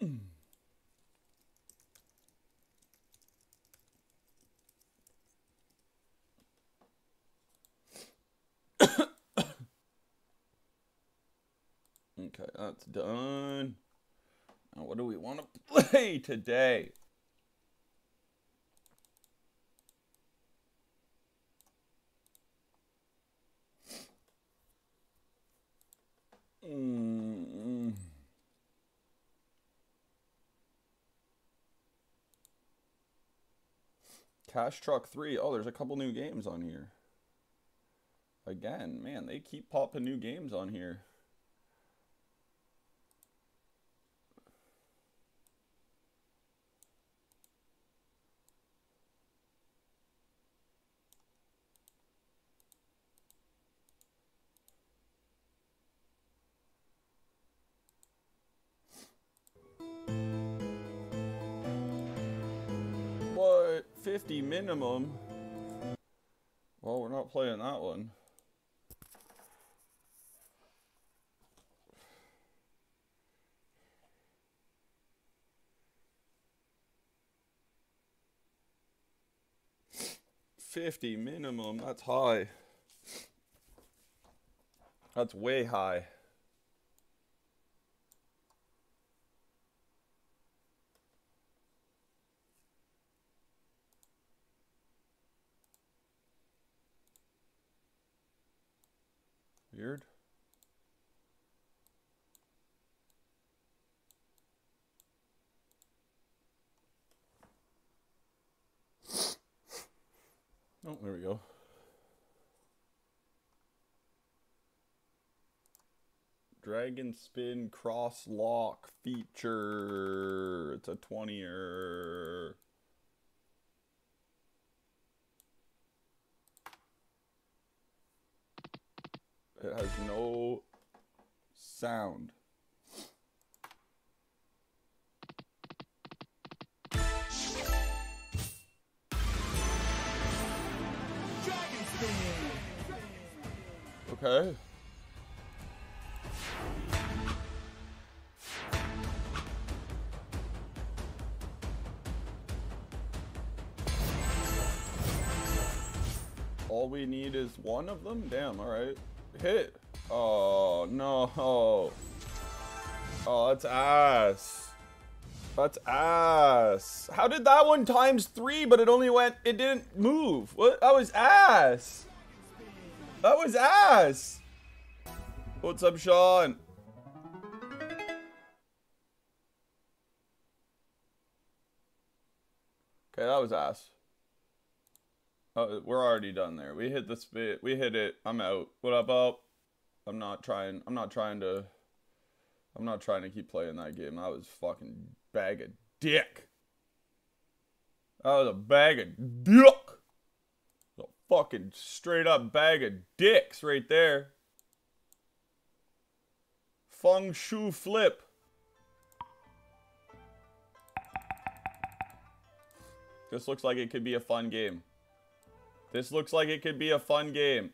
Okay, that's done. Now, what do we want to play today? Mm. Cash Truck 3. Oh, there's a couple new games on here. Again, man, they keep popping new games on here. Minimum? Well, we're not playing that one. Fifty minimum, that's high. That's way high. Weird. Oh, there we go. Dragon Spin Cross Lock feature. It's a 20er. It has no sound. Okay. All we need is one of them? Damn, alright. Hit. Oh, no. Oh, that's ass. That's ass. How did that one times three, but it only went, it didn't move? What? That was ass. That was ass. What's up, Sean? Okay, that was ass. Uh, we're already done there. We hit the spit. We hit it. I'm out. What up, up? I'm not trying. I'm not trying to. I'm not trying to keep playing that game. That was fucking bag of dick. That was a bag of dick. A fucking straight up bag of dicks right there. Feng Shu flip. This looks like it could be a fun game. This looks like it could be a fun game.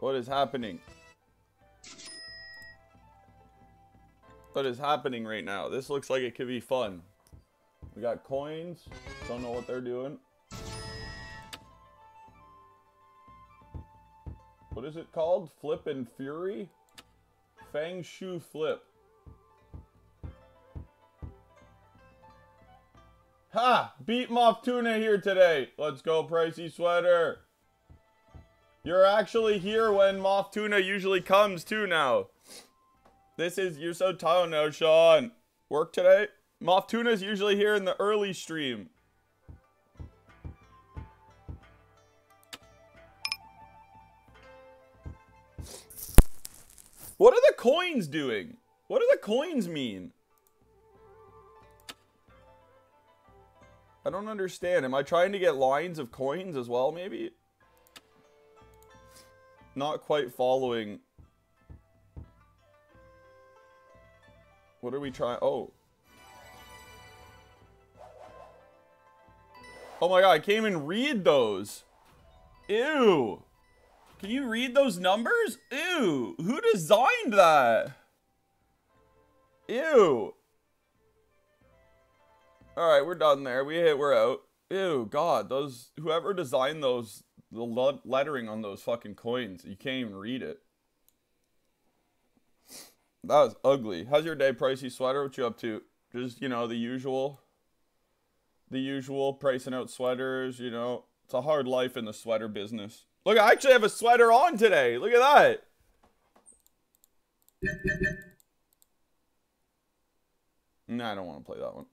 What is happening? What is happening right now? This looks like it could be fun. We got coins. Don't know what they're doing. What is it called? Flip and Fury? Fang Shu Flip. Ha! Beat Moth Tuna here today. Let's go, pricey sweater. You're actually here when Moth Tuna usually comes too now. This is you're so tired now, Sean. Work today? Moth Tuna's usually here in the early stream. What are the coins doing? What do the coins mean? I don't understand. Am I trying to get lines of coins as well, maybe? Not quite following. What are we trying? Oh. Oh my god, I can't even read those. Ew. Can you read those numbers? Ew. Who designed that? Ew. All right, we're done there. We hit. We're out. Ew, God, those whoever designed those the lettering on those fucking coins, you can't even read it. That was ugly. How's your day, pricey sweater? What you up to? Just you know the usual. The usual pricing out sweaters. You know it's a hard life in the sweater business. Look, I actually have a sweater on today. Look at that. Nah, I don't want to play that one.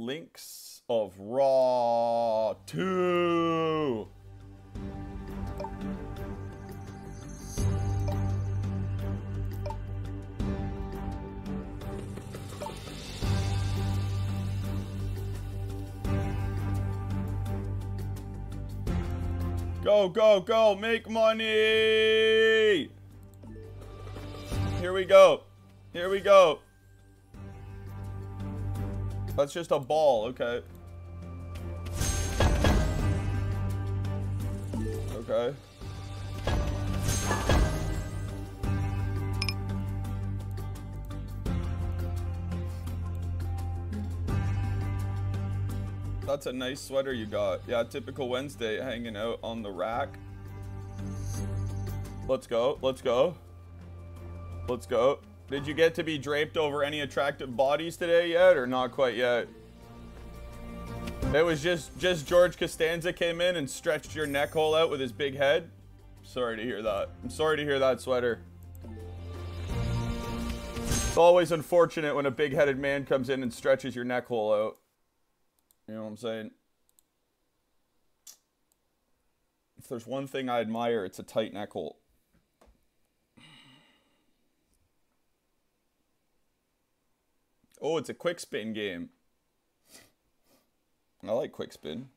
Links of Raw 2. Go, go, go, make money! Here we go. Here we go. That's just a ball, okay. Okay. That's a nice sweater you got. Yeah, typical Wednesday hanging out on the rack. Let's go. Let's go. Let's go. Did you get to be draped over any attractive bodies today yet, or not quite yet? It was just just George Costanza came in and stretched your neck hole out with his big head. Sorry to hear that. I'm sorry to hear that, sweater. It's always unfortunate when a big-headed man comes in and stretches your neck hole out. You know what I'm saying? If there's one thing I admire, it's a tight neck hole. Oh, it's a quick spin game. I like quick spin.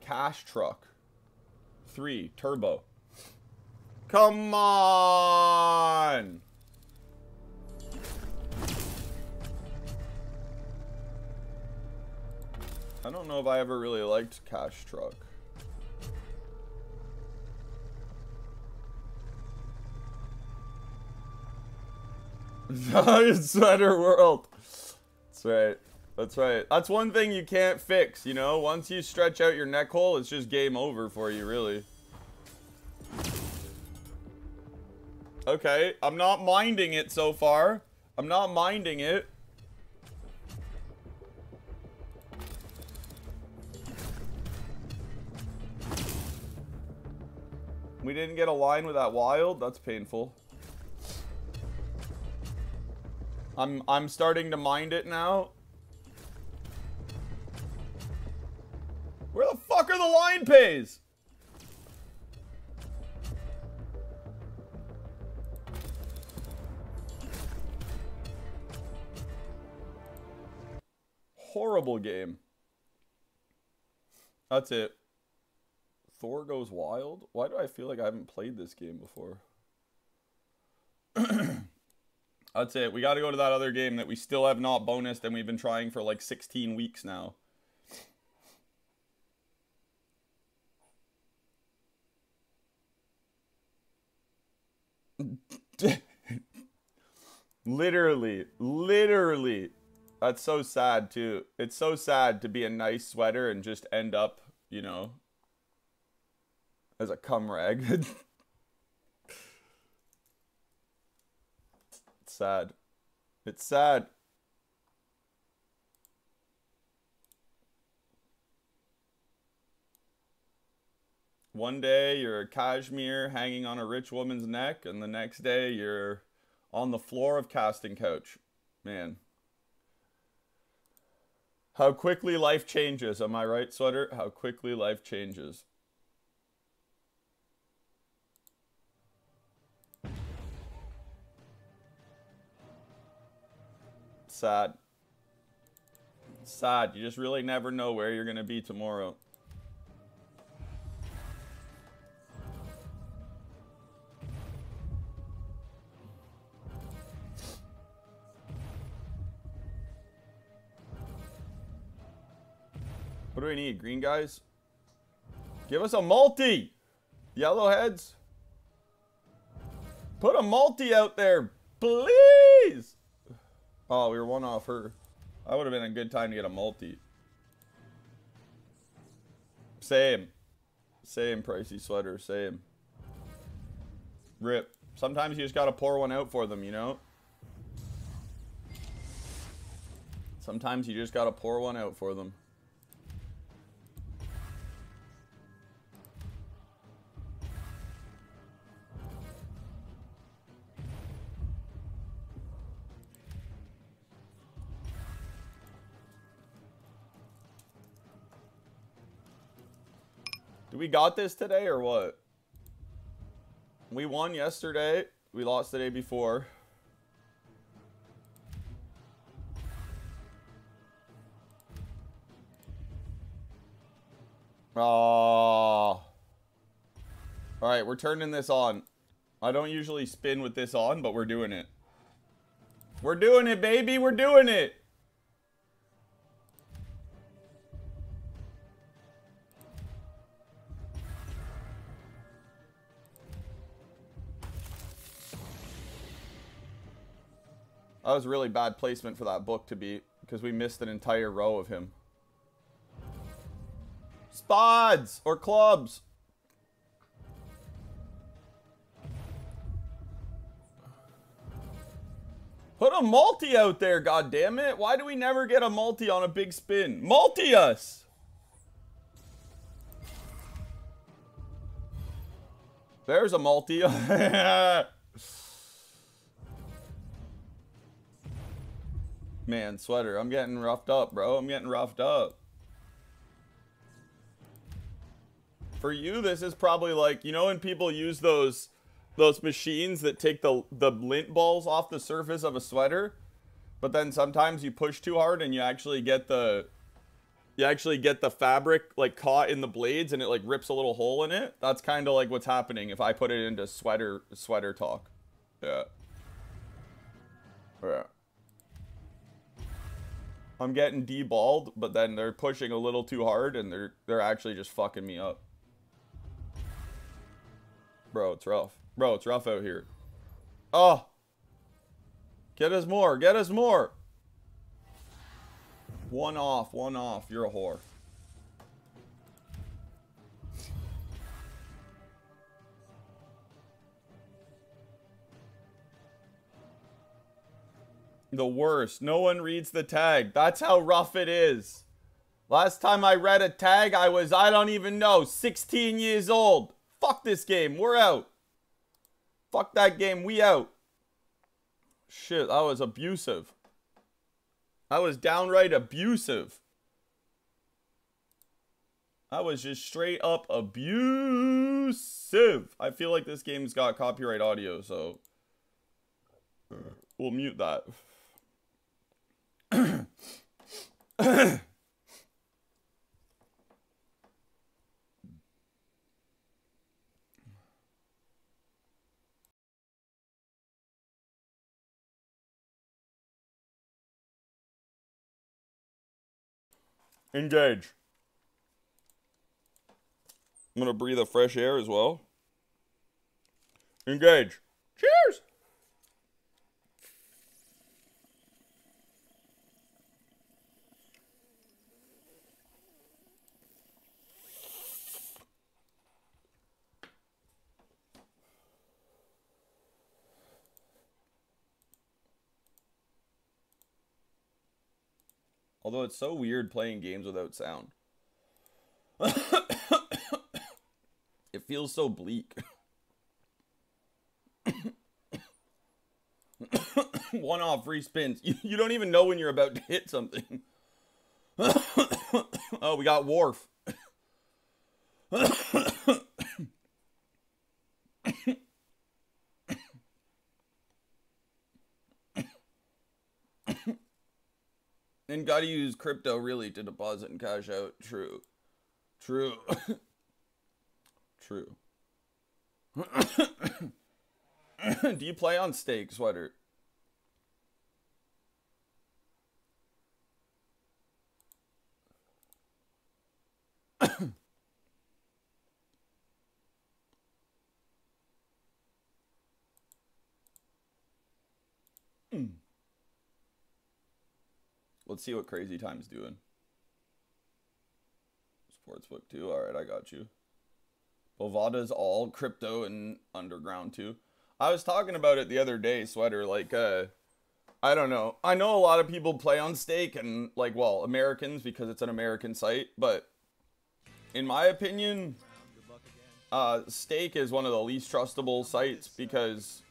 Cash truck. Three, turbo. Come on! I don't know if I ever really liked Cash Truck. Sweater World. That's right. That's right. That's one thing you can't fix, you know? Once you stretch out your neck hole, it's just game over for you, really. Okay, I'm not minding it so far. I'm not minding it. We didn't get a line with that wild. That's painful. I'm I'm starting to mind it now. Where the fuck are the line pays? Horrible game. That's it. Thor Goes Wild? Why do I feel like I haven't played this game before? That's it. We got to go to that other game that we still have not bonused, and we've been trying for like 16 weeks now. literally, literally. That's so sad too. It's so sad to be a nice sweater and just end up, you know, as a cum rag. it's sad. It's sad. One day you're a cashmere hanging on a rich woman's neck, and the next day you're on the floor of casting couch. Man. How quickly life changes, am I right, Sweater? How quickly life changes. Sad. Sad. You just really never know where you're going to be tomorrow. What do we need? Green guys? Give us a multi! Yellowheads? Put a multi out there, please! Oh, we were one off her. That would have been a good time to get a multi. Same. Same pricey sweater, same. Rip. Sometimes you just gotta pour one out for them, you know? Sometimes you just gotta pour one out for them. We got this today or what? We won yesterday. We lost the day before. Ah. Oh. Alright, we're turning this on. I don't usually spin with this on, but we're doing it. We're doing it, baby. We're doing it. That was really bad placement for that book to be, because we missed an entire row of him. Spods or clubs. Put a multi out there, God damn it! Why do we never get a multi on a big spin? Multi us! There's a multi. Man, sweater, I'm getting roughed up, bro. I'm getting roughed up. For you, this is probably like, you know when people use those those machines that take the the lint balls off the surface of a sweater, but then sometimes you push too hard and you actually get the you actually get the fabric like caught in the blades and it like rips a little hole in it. That's kind of like what's happening if I put it into sweater sweater talk. Yeah. Yeah. I'm getting deballed, but then they're pushing a little too hard and they're they're actually just fucking me up. Bro, it's rough. Bro, it's rough out here. Oh. Get us more. Get us more. One off. One off. You're a whore. The worst. No one reads the tag. That's how rough it is. Last time I read a tag, I was, I don't even know, 16 years old. Fuck this game. We're out. Fuck that game. We out. Shit, that was abusive. That was downright abusive. That was just straight up abusive. I feel like this game's got copyright audio, so we'll mute that. Engage. I'm going to breathe a fresh air as well. Engage. Cheers! Although it's so weird playing games without sound. it feels so bleak. One off free spins. You, you don't even know when you're about to hit something. oh, we got Wharf. And gotta use crypto really to deposit and cash out. True. True. True. Do you play on stake, sweater? Let's see what Crazy Time's doing. Sportsbook too. All right, I got you. Bovada's all crypto and underground too. I was talking about it the other day, sweater. Like, uh, I don't know. I know a lot of people play on stake and like, well, Americans because it's an American site, but in my opinion, uh, stake is one of the least trustable sites because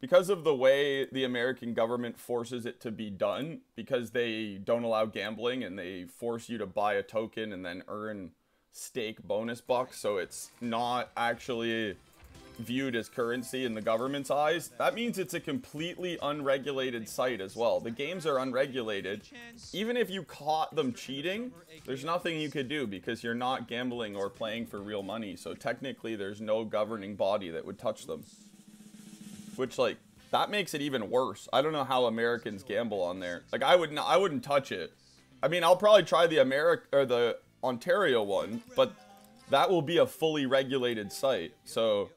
because of the way the American government forces it to be done, because they don't allow gambling and they force you to buy a token and then earn stake bonus bucks, so it's not actually viewed as currency in the government's eyes, that means it's a completely unregulated site as well. The games are unregulated. Even if you caught them cheating, there's nothing you could do because you're not gambling or playing for real money. So technically there's no governing body that would touch them. Which like that makes it even worse. I don't know how Americans gamble on there. Like I would not, I wouldn't touch it. I mean, I'll probably try the America or the Ontario one, but that will be a fully regulated site. So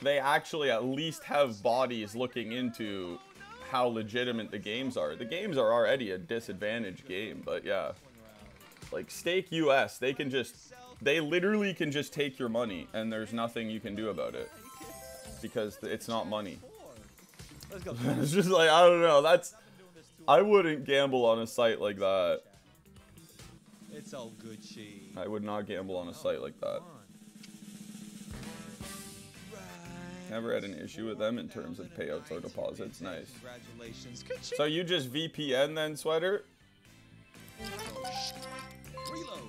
they actually at least have bodies looking into how legitimate the games are. The games are already a disadvantaged game, but yeah. Like Stake US, they can just they literally can just take your money and there's nothing you can do about it because it's not money. it's just like I don't know. That's I wouldn't gamble on a site like that. It's all good. I would not gamble on a site like that. Never had an issue with them in terms of payouts or deposits. Nice. Congratulations. So you just VPN then, Sweater? Reload.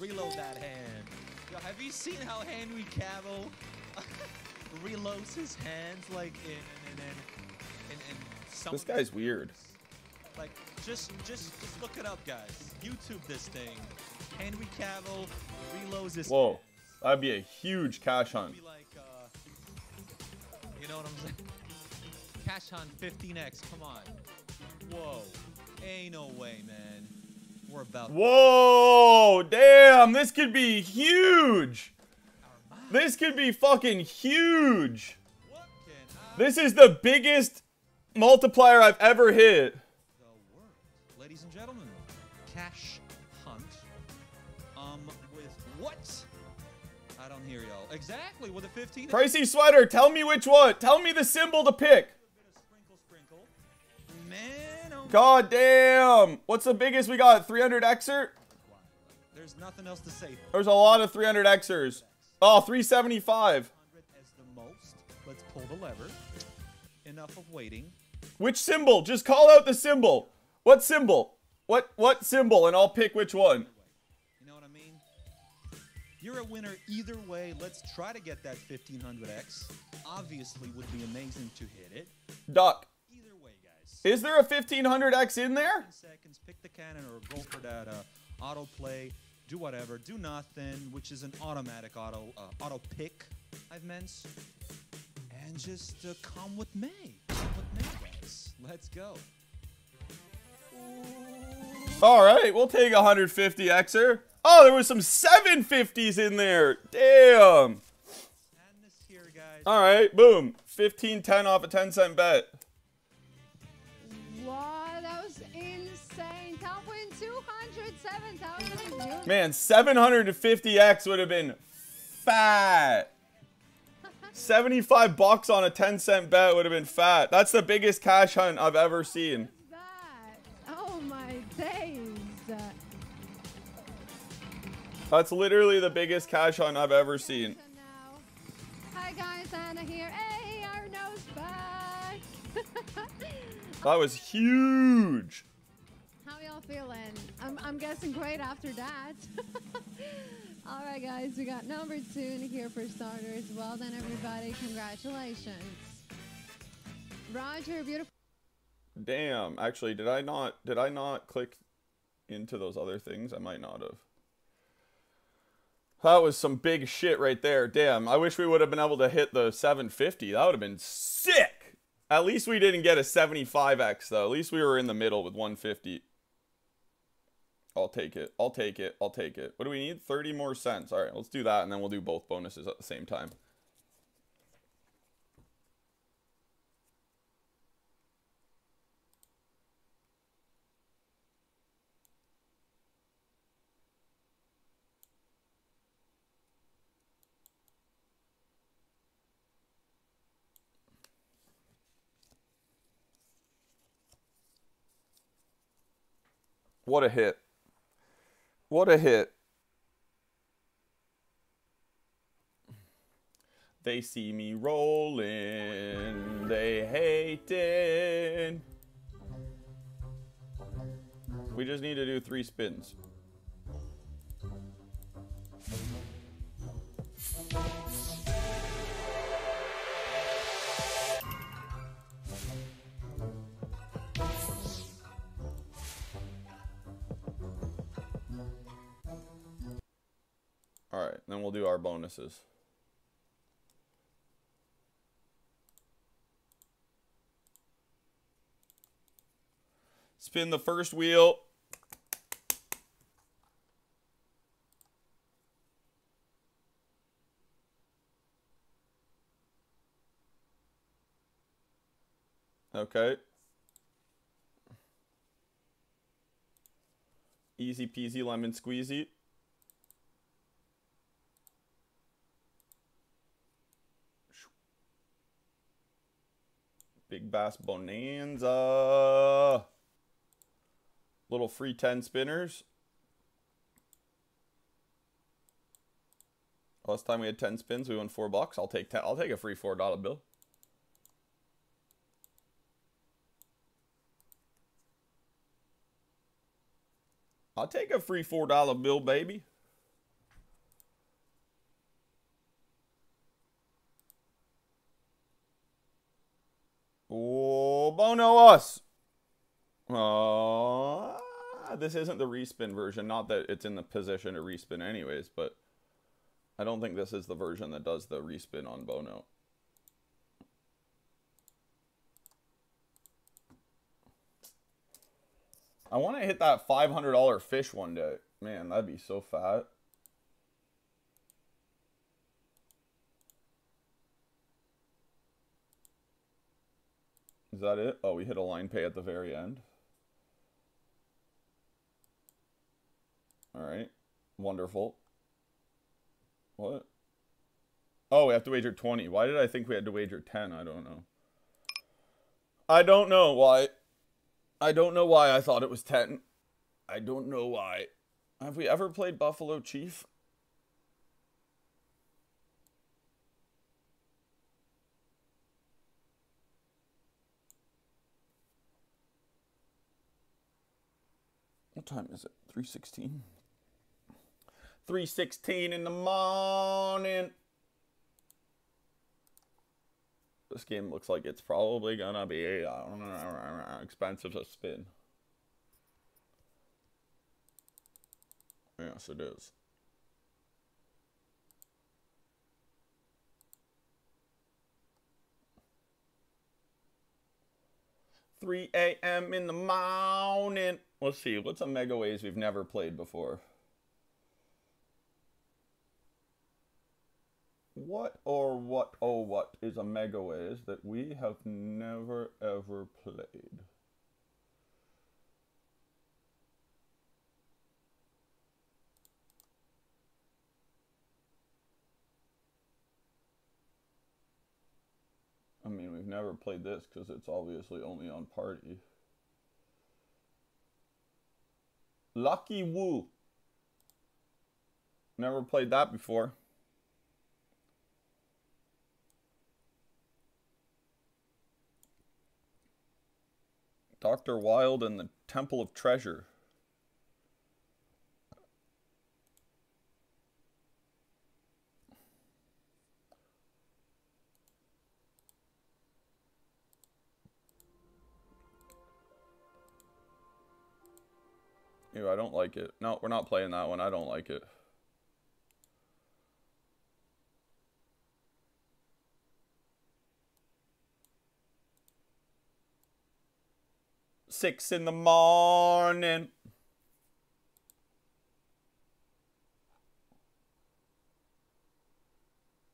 Reload that hand. Yo, have you seen how Henry Cavill reloads his hands like in in in in, in, This guy's weird. like just just just look it up guys. YouTube this thing. Henry Cavill reloads his Whoa. That'd be a huge cash hunt. like uh you know what I'm saying? Cash hunt 15x, come on. Whoa. Ain't no way, man. We're about Whoa! Damn, this could be huge! This could be fucking huge! What can I This is the biggest multiplier I've ever hit. Ladies and gentlemen, cash hunt. Um, with what? I don't hear y'all. Exactly, with a 15. Pricey sweater, tell me which one. Tell me the symbol to pick. bit of sprinkle, sprinkle. Man, oh God damn. What's the biggest we got? 300 Xer? There's nothing else to say. There's a lot of 300 Xers. Oh, 375. as the most. Let's pull the lever. Enough of waiting. Which symbol? Just call out the symbol. What symbol? What what symbol? And I'll pick which one. You know what I mean? You're a winner either way. Let's try to get that 1500x. Obviously, would be amazing to hit it. Duck. Either way, guys. Is there a 1500X in there? 10 seconds, pick the cannon or go for that uh, auto play. Do whatever. Do nothing, which is an automatic auto uh, auto pick. I've meant. And just uh, come with me. Come with me, guys. Let's go. All right, we'll take 150 Xer. Oh, there was some 750s in there. Damn. Madness here, guys. All right, boom. 15 10 off a 10 cent bet. Man, 750x would have been fat. 75 bucks on a 10 cent bet would have been fat. That's the biggest cash hunt I've ever seen. Oh my days. That's literally the biggest cash hunt I've ever seen. Hi guys, Anna here. Hey, Arno's back. That was huge. Feeling? I'm, I'm guessing great after that. All right, guys, we got number two in here for starters. Well done, everybody. Congratulations. Roger, beautiful. Damn. Actually, did I not did I not click into those other things? I might not have. That was some big shit right there. Damn. I wish we would have been able to hit the 750. That would have been sick. At least we didn't get a 75x though. At least we were in the middle with 150. I'll take it. I'll take it. I'll take it. What do we need? 30 more cents. All right, let's do that and then we'll do both bonuses at the same time. What a hit. What a hit. They see me rolling, they hate it. We just need to do three spins. Then we'll do our bonuses. Spin the first wheel. Okay. Easy peasy lemon squeezy. Bass Bonanza. Little free 10 spinners. Last time we had 10 spins, we won 4 bucks. I'll take 10, I'll take a free $4 bill. I'll take a free $4 bill, baby. Oh, Bono us. Uh, this isn't the respin version. Not that it's in the position to respin anyways, but I don't think this is the version that does the respin on Bono. I want to hit that $500 fish one day. Man, that'd be so fat. That it? Oh, we hit a line pay at the very end. All right. Wonderful. What? Oh, we have to wager 20. Why did I think we had to wager 10? I don't know. I don't know why. I don't know why I thought it was 10. I don't know why. Have we ever played Buffalo Chief? What time is it? 316? 316 in the morning. This game looks like it's probably gonna be expensive to spin. Yes, it is. 3 a.m. in the morning. Let's see. What's a Megaways we've never played before? What or what oh what is a Megaways that we have never ever played? I mean, we've never played this because it's obviously only on party. Lucky Woo. Never played that before. Dr. Wild and the Temple of Treasure. I don't like it. No, we're not playing that one. I don't like it. Six in the morning.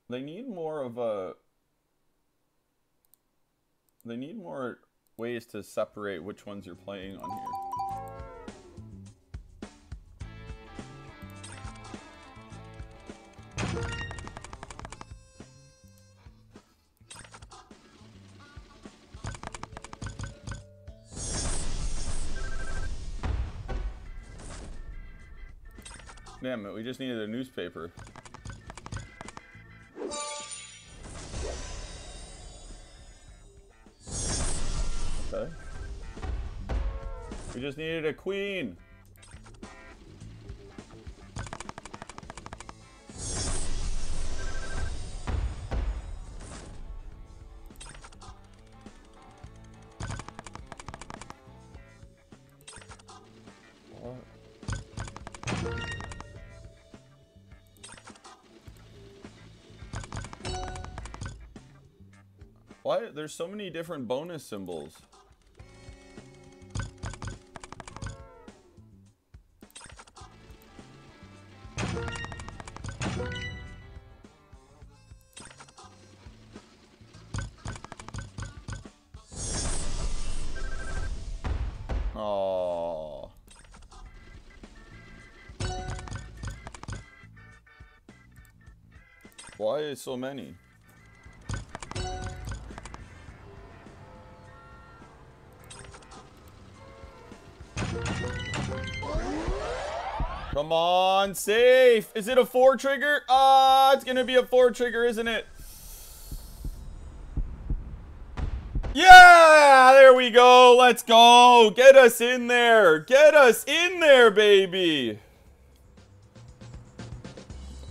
They need more of a. They need more ways to separate which ones you're playing on here. Damn it, we just needed a newspaper. Okay. We just needed a queen. There's so many different bonus symbols. Oh. Why so many? Come on, safe. Is it a four trigger? Ah, it's gonna be a four trigger, isn't it? Yeah, there we go. Let's go. Get us in there. Get us in there, baby.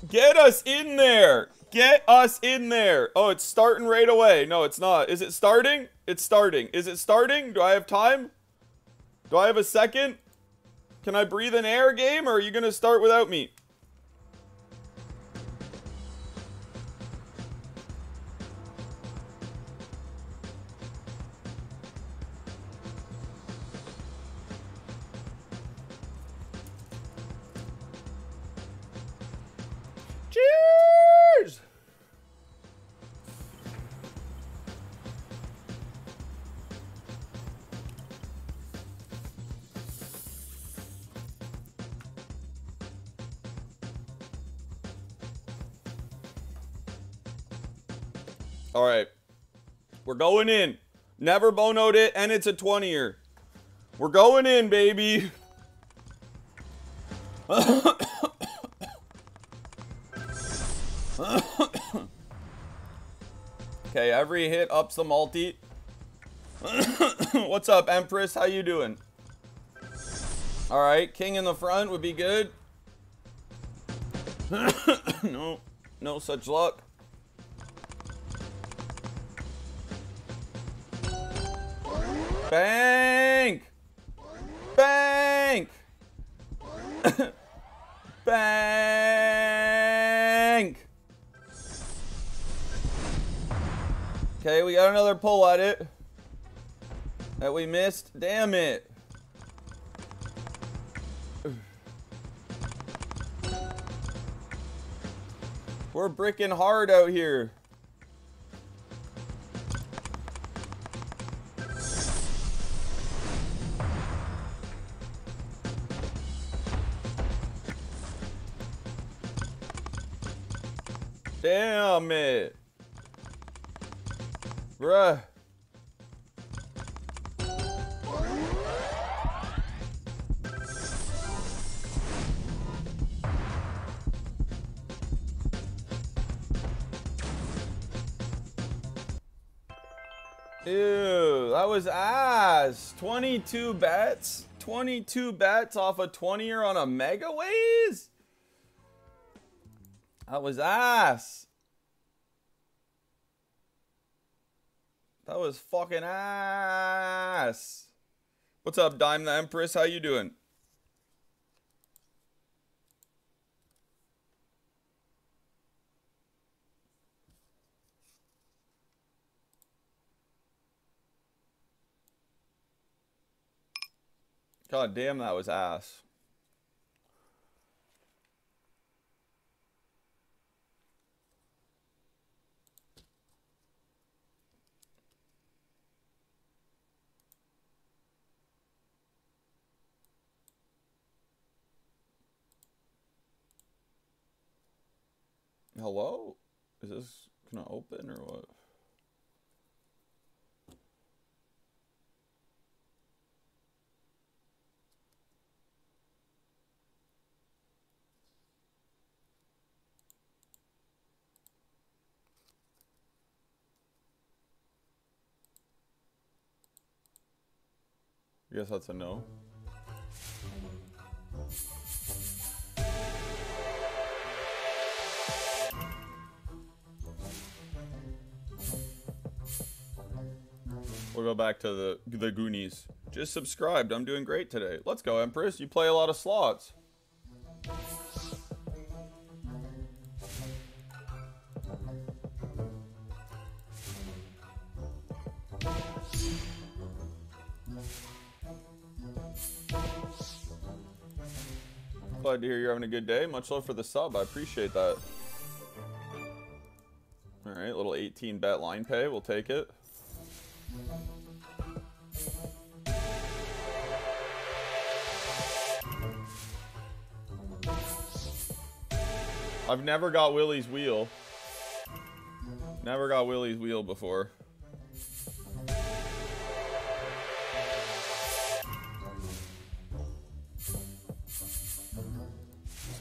Get us in there. Get us in there. Oh, it's starting right away. No, it's not. Is it starting? It's starting. Is it starting? Do I have time? Do I have a second? Can I breathe in air game or are you going to start without me? Going in. Never bonoed it, and it's a 20er. We're going in, baby. okay, every hit ups the multi. What's up, Empress? How you doing? All right, king in the front would be good. no, no such luck. Bank! Bank! Bank! Okay, we got another pull at it. that we missed. Damn it. We're bricking hard out here. Damn it. Bruh. Ew, that was ass. 22 bets? 22 bets off a 20er on a Megaways? That was ass. That was fucking ass. What's up, Dime the Empress? How you doing? God damn, that was ass. Hello? Is this gonna open or what? I guess that's a no. We'll go back to the the Goonies. Just subscribed. I'm doing great today. Let's go, Empress. You play a lot of slots. Glad to hear you're having a good day. Much love for the sub. I appreciate that. All right, little 18 bet line pay. We'll take it. I've never got Willie's wheel. Never got Willie's wheel before.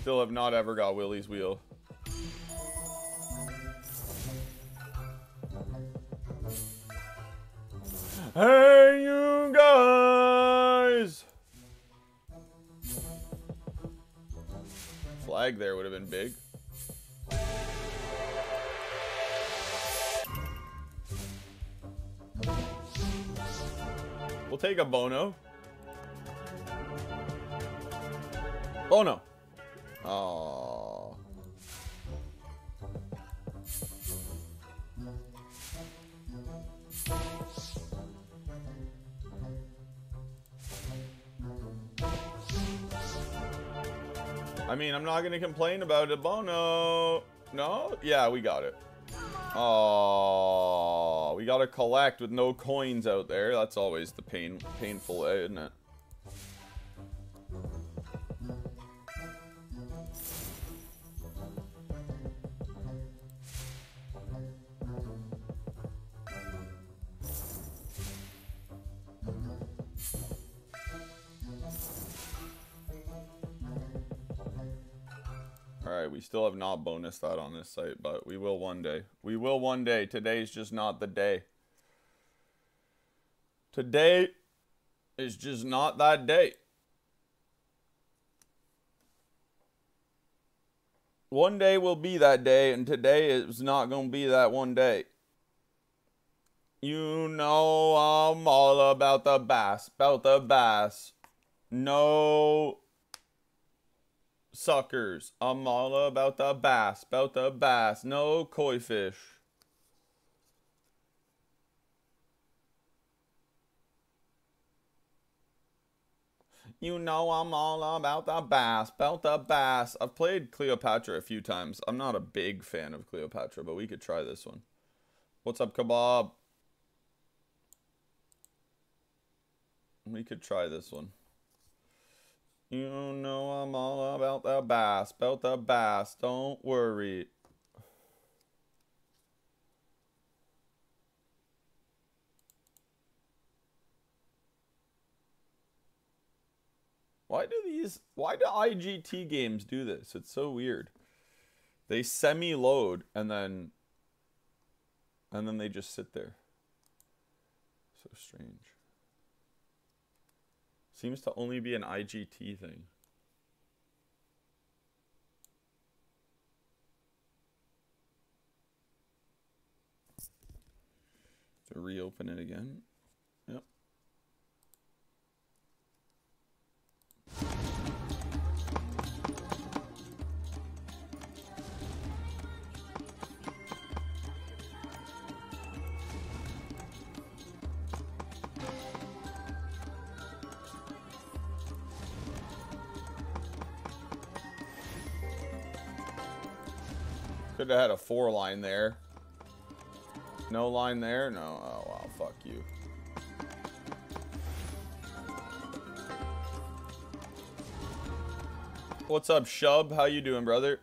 Still have not ever got Willie's wheel. Hey, you guys! Flag there would have been big. We'll take a Bono. Bono. Oh. I mean, I'm not gonna complain about it. Bono. No? Yeah, we got it. Oh, we gotta collect with no coins out there. That's always the pain, painful isn't it? Still have not bonus that on this site, but we will one day. We will one day. Today's just not the day. Today is just not that day. One day will be that day, and today is not going to be that one day. You know I'm all about the bass, about the bass. No suckers. I'm all about the bass, about the bass. No koi fish. You know I'm all about the bass, about the bass. I've played Cleopatra a few times. I'm not a big fan of Cleopatra, but we could try this one. What's up, Kebab? We could try this one. You know I'm all about the bass, about the bass. Don't worry. Why do these why do IGT games do this? It's so weird. They semi-load and then and then they just sit there. So strange. Seems to only be an IGT thing. To reopen it again. Yep. Could have had a four line there. No line there? No. Oh, wow. Fuck you. What's up, Shub? How you doing, brother?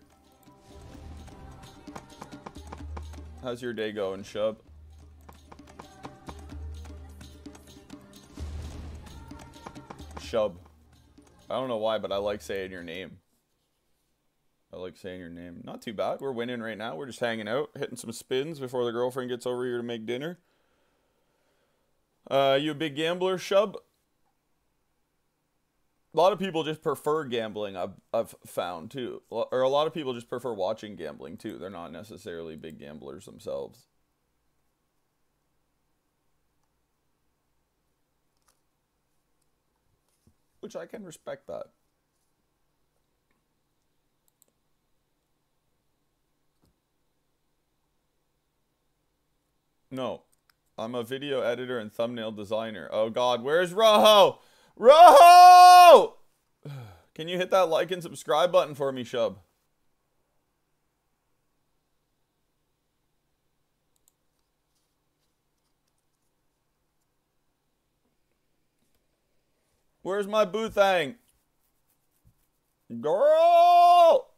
How's your day going, Shub? Shub. I don't know why, but I like saying your name. I like saying your name. Not too bad. We're winning right now. We're just hanging out, hitting some spins before the girlfriend gets over here to make dinner. Uh, you a big gambler, Shub? A lot of people just prefer gambling. I've I've found too, or a lot of people just prefer watching gambling too. They're not necessarily big gamblers themselves. Which I can respect that. No. I'm a video editor and thumbnail designer. Oh god, where's Rojo? Rojo! Can you hit that like and subscribe button for me, Shub? Where's my boothang? Girl!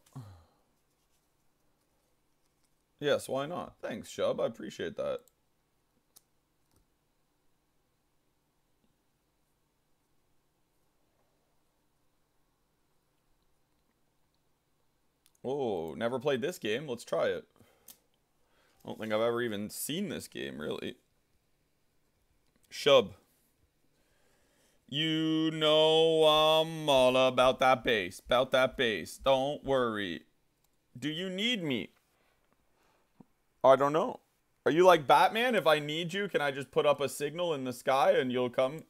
Yes, why not? Thanks, Shub. I appreciate that. Oh, never played this game. Let's try it. I don't think I've ever even seen this game, really. Shub. You know I'm all about that bass. About that bass. Don't worry. Do you need me? I don't know. Are you like Batman? If I need you, can I just put up a signal in the sky and you'll come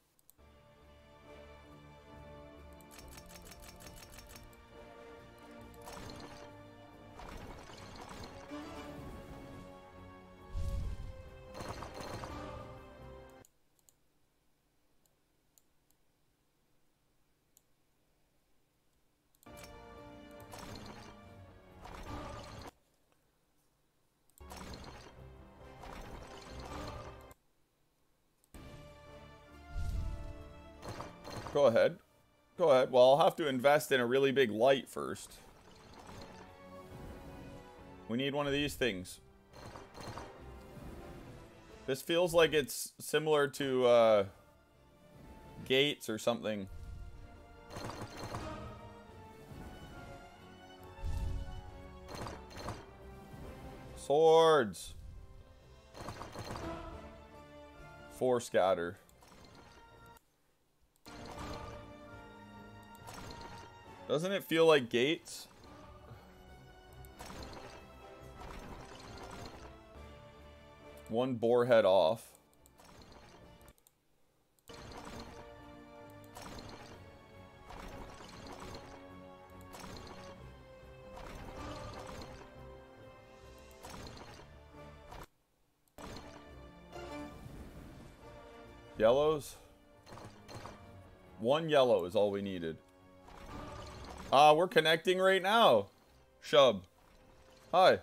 invest in a really big light first. We need one of these things. This feels like it's similar to uh, gates or something. Swords. Four scatter. Doesn't it feel like gates? One boar head off. Yellows. One yellow is all we needed. Uh, we're connecting right now. Shub. Hi.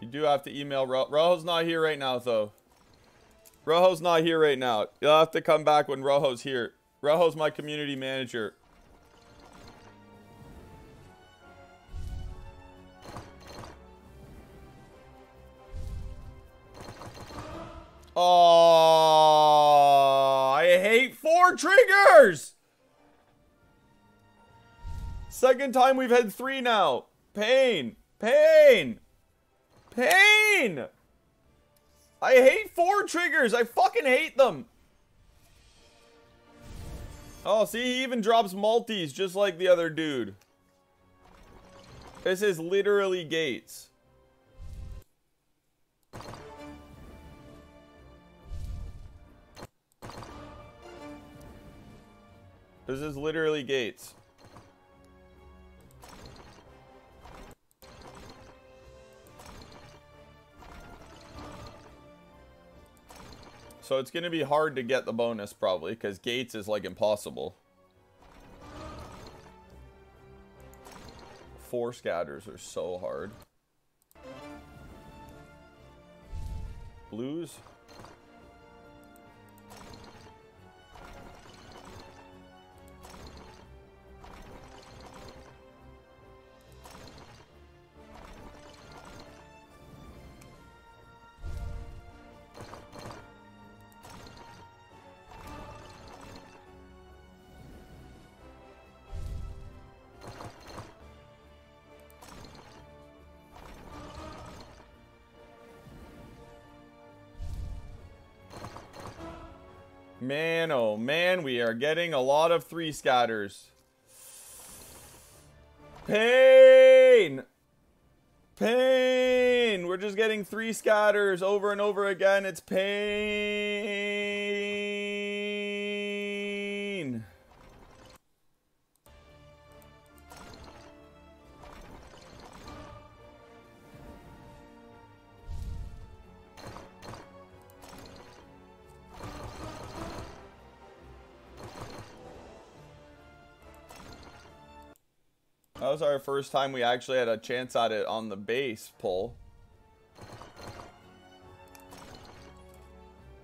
You do have to email Ro Rojo's not here right now, though. Rojo's not here right now. You'll have to come back when Rojo's here. Rojo's my community manager. Oh, I hate four triggers. Second time we've had three now. Pain. Pain. Pain. I hate four triggers. I fucking hate them. Oh, see, he even drops multis just like the other dude. This is literally gates. This is literally gates. So it's going to be hard to get the bonus probably because gates is like impossible. Four scatters are so hard. Blues. Man, oh man, we are getting a lot of three scatters. Pain! Pain! We're just getting three scatters over and over again. It's pain. That was our first time we actually had a chance at it on the base pull.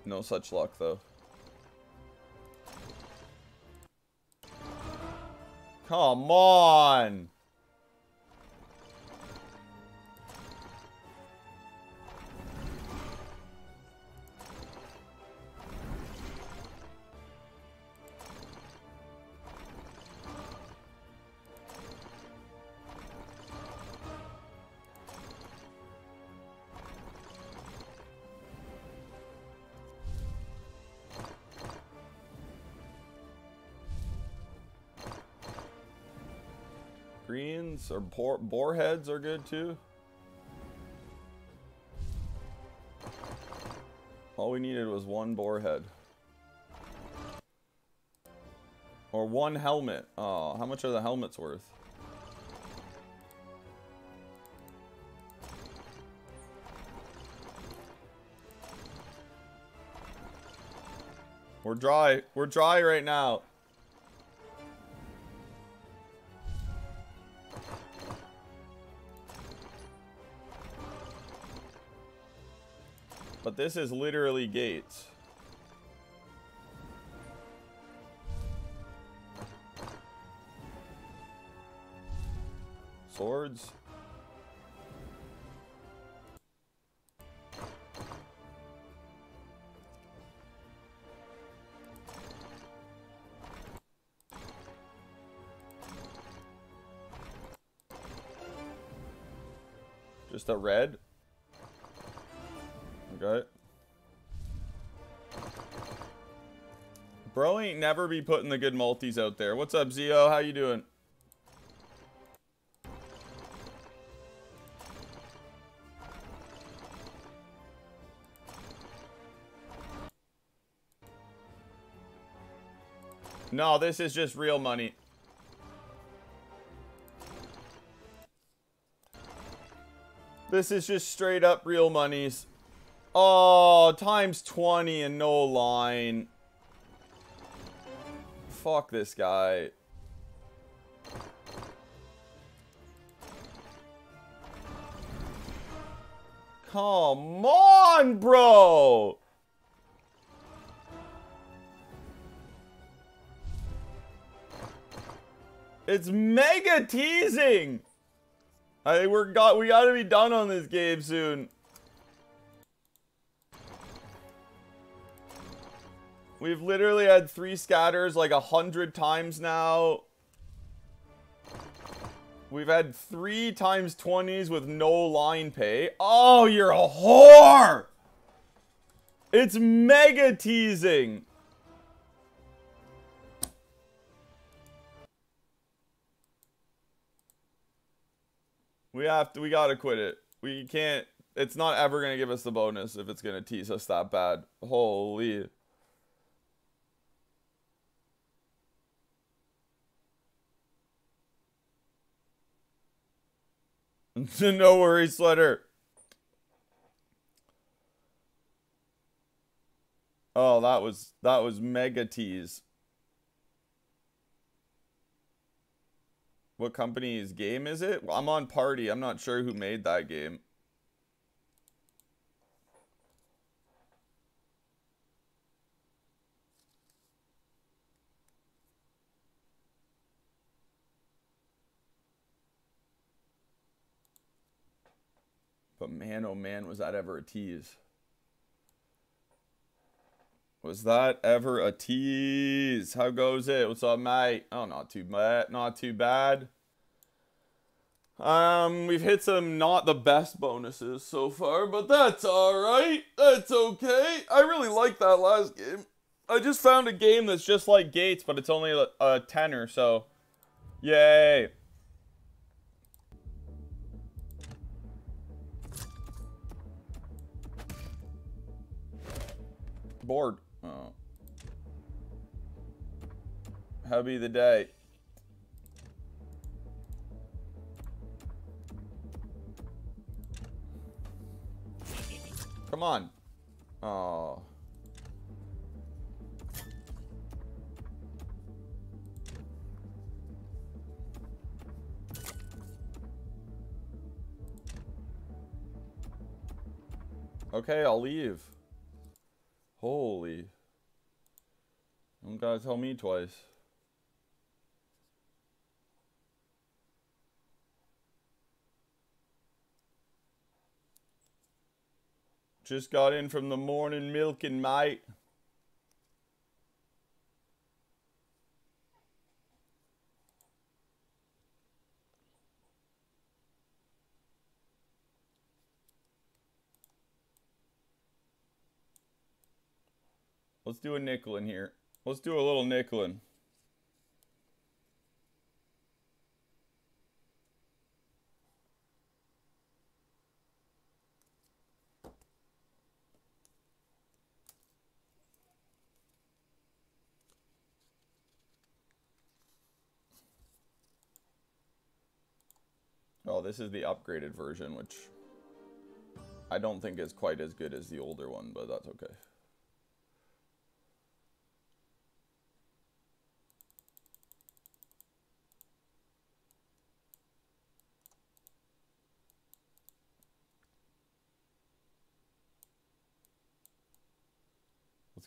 No such luck, though. Come on! Or boar, boar heads are good too. All we needed was one boar head. Or one helmet. Oh, how much are the helmets worth? We're dry. We're dry right now. This is literally gates. Swords. Just a red? Never be putting the good multis out there. What's up, Zio? How you doing? No, this is just real money. This is just straight up real monies. Oh, times 20 and no line. Fuck this guy. Come on, bro! It's mega teasing! I think we're got we gotta be done on this game soon. We've literally had three scatters like a hundred times now. We've had three times 20s with no line pay. Oh, you're a whore! It's mega teasing. We have to, we gotta quit it. We can't, it's not ever gonna give us the bonus if it's gonna tease us that bad. Holy. no worries, sweater. Oh, that was that was mega tease. What company's game is it? Well, I'm on party. I'm not sure who made that game. But man, oh man, was that ever a tease. Was that ever a tease? How goes it? What's up, mate? Oh, not too bad. Not too bad. Um, we've hit some not the best bonuses so far, but that's alright. That's okay. I really like that last game. I just found a game that's just like Gates, but it's only a, a tenner, so yay. Bored. Oh. Uh, Hubby the day. Come on. Oh. Okay, I'll leave. Holy. Don't gotta tell me twice. Just got in from the morning milking, mate. Let's do a nickel in here. Let's do a little nickel in. Oh, this is the upgraded version, which I don't think is quite as good as the older one, but that's okay.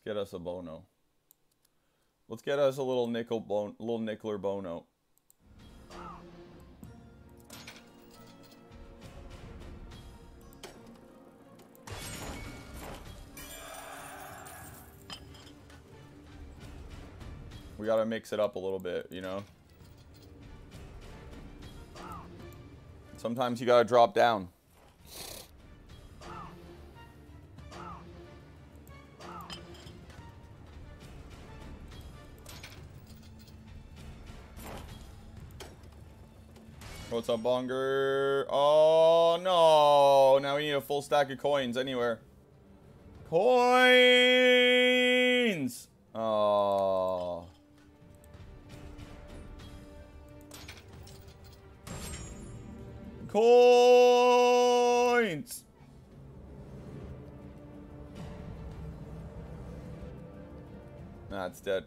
Get us a Bono. Let's get us a little nickel bon little nickler Bono. We gotta mix it up a little bit, you know? Sometimes you gotta drop down. What's up, Bonger? Oh, no. Now we need a full stack of coins anywhere. Coins! Oh. points. Nah, it's dead.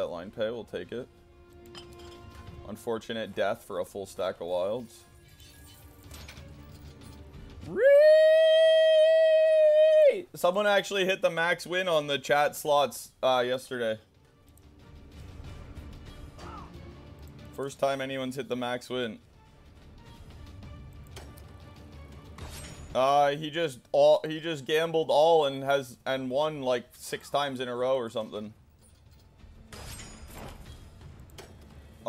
Bet line pay, we'll take it. Unfortunate death for a full stack of wilds. Someone actually hit the max win on the chat slots uh, yesterday. First time anyone's hit the max win. Uh, he just all he just gambled all and has and won like six times in a row or something.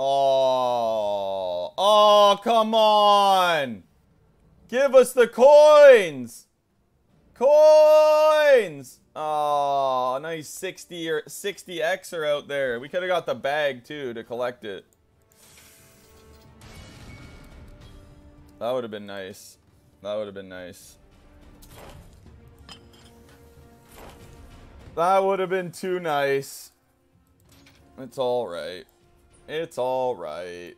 Oh, oh, come on! Give us the coins! Coins! Oh, nice 60 or 60x are out there. We could have got the bag too to collect it. That would have been nice. That would have been nice. That would have been too nice. It's alright. It's alright.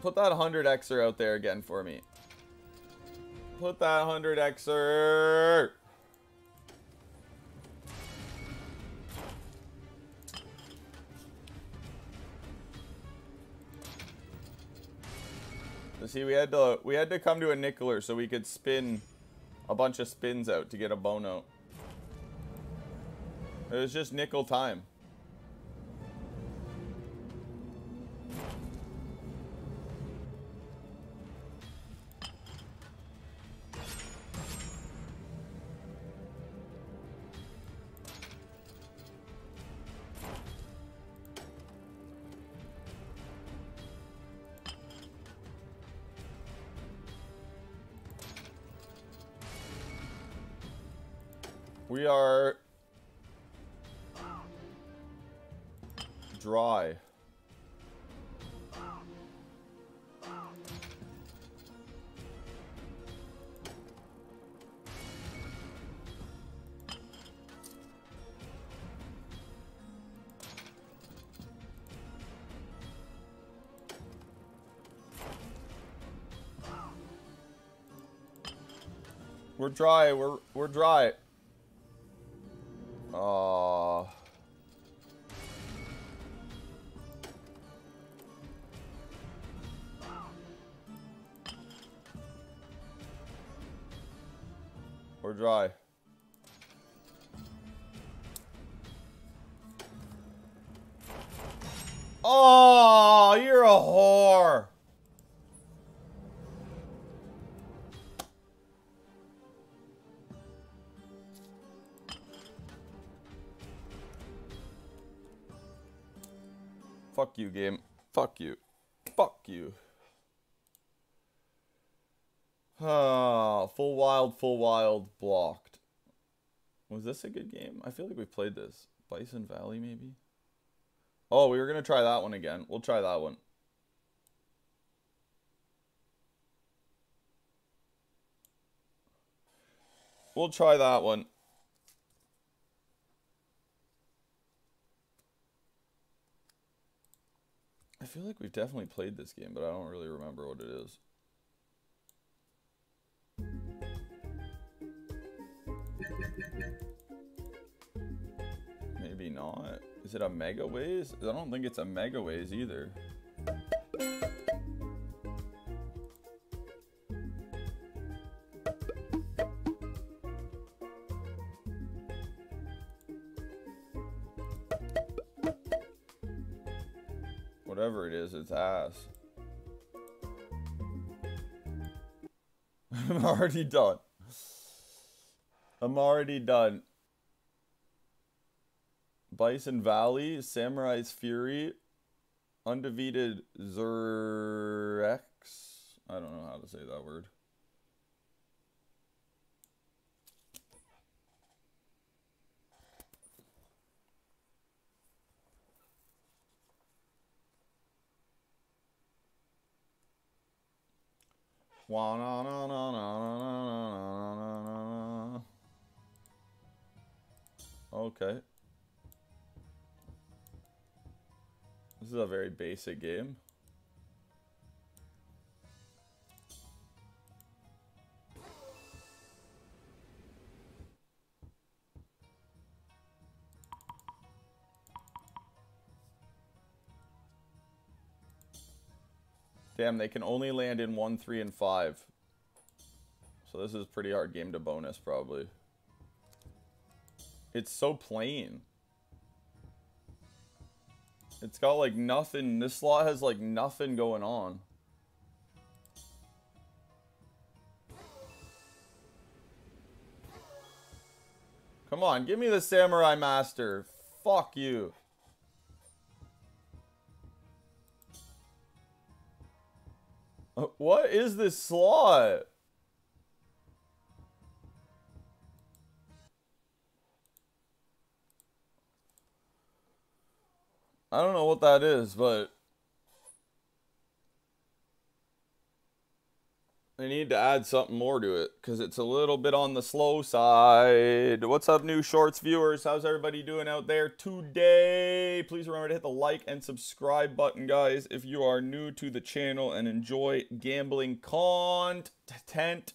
Put that 100xer out there again for me. Put that 100xer. See, we had to we had to come to a nickeler so we could spin a bunch of spins out to get a bono. It was just nickel time. We are dry. We're dry. We're we're dry. Full wild, blocked. Was this a good game? I feel like we played this. Bison Valley, maybe? Oh, we were going to try that one again. We'll try that one. We'll try that one. I feel like we've definitely played this game, but I don't really remember what it is. Maybe not. Is it a Megaways? I don't think it's a Megaways either. Whatever it is, it's ass. I'm already done. I'm already done. Bison Valley, Samurai's Fury, Undefeated Zerx. I don't know how to say that word. Wa na na na na na na Okay. This is a very basic game. Damn, they can only land in 1, 3, and 5. So this is a pretty hard game to bonus, probably. It's so plain. It's got, like, nothing. This slot has, like, nothing going on. Come on, give me the Samurai Master. Fuck you. Uh, What is this slot? I don't know what that is, but they need to add something more to it because it's a little bit on the slow side. What's up, new shorts viewers? How's everybody doing out there today? Please remember to hit the like and subscribe button, guys, if you are new to the channel and enjoy gambling content.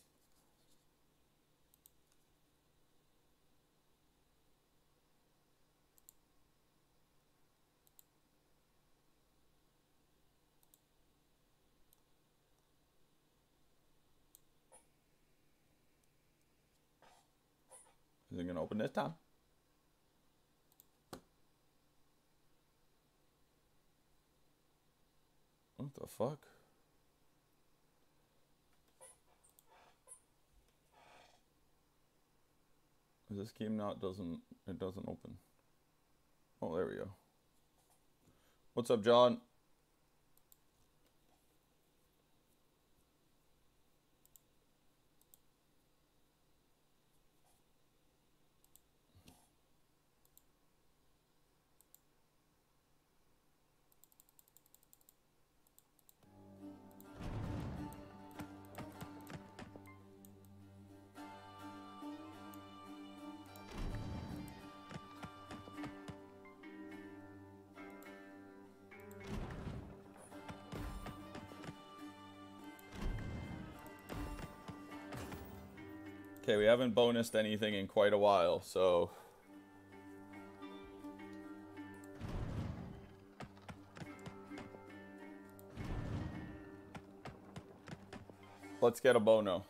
Is it gonna open this time? What the fuck? This game not doesn't it doesn't open? Oh, there we go. What's up, John? Okay, we haven't bonused anything in quite a while, so let's get a bono.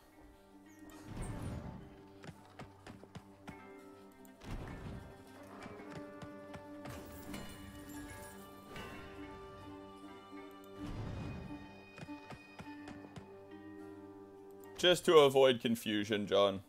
Just to avoid confusion, John.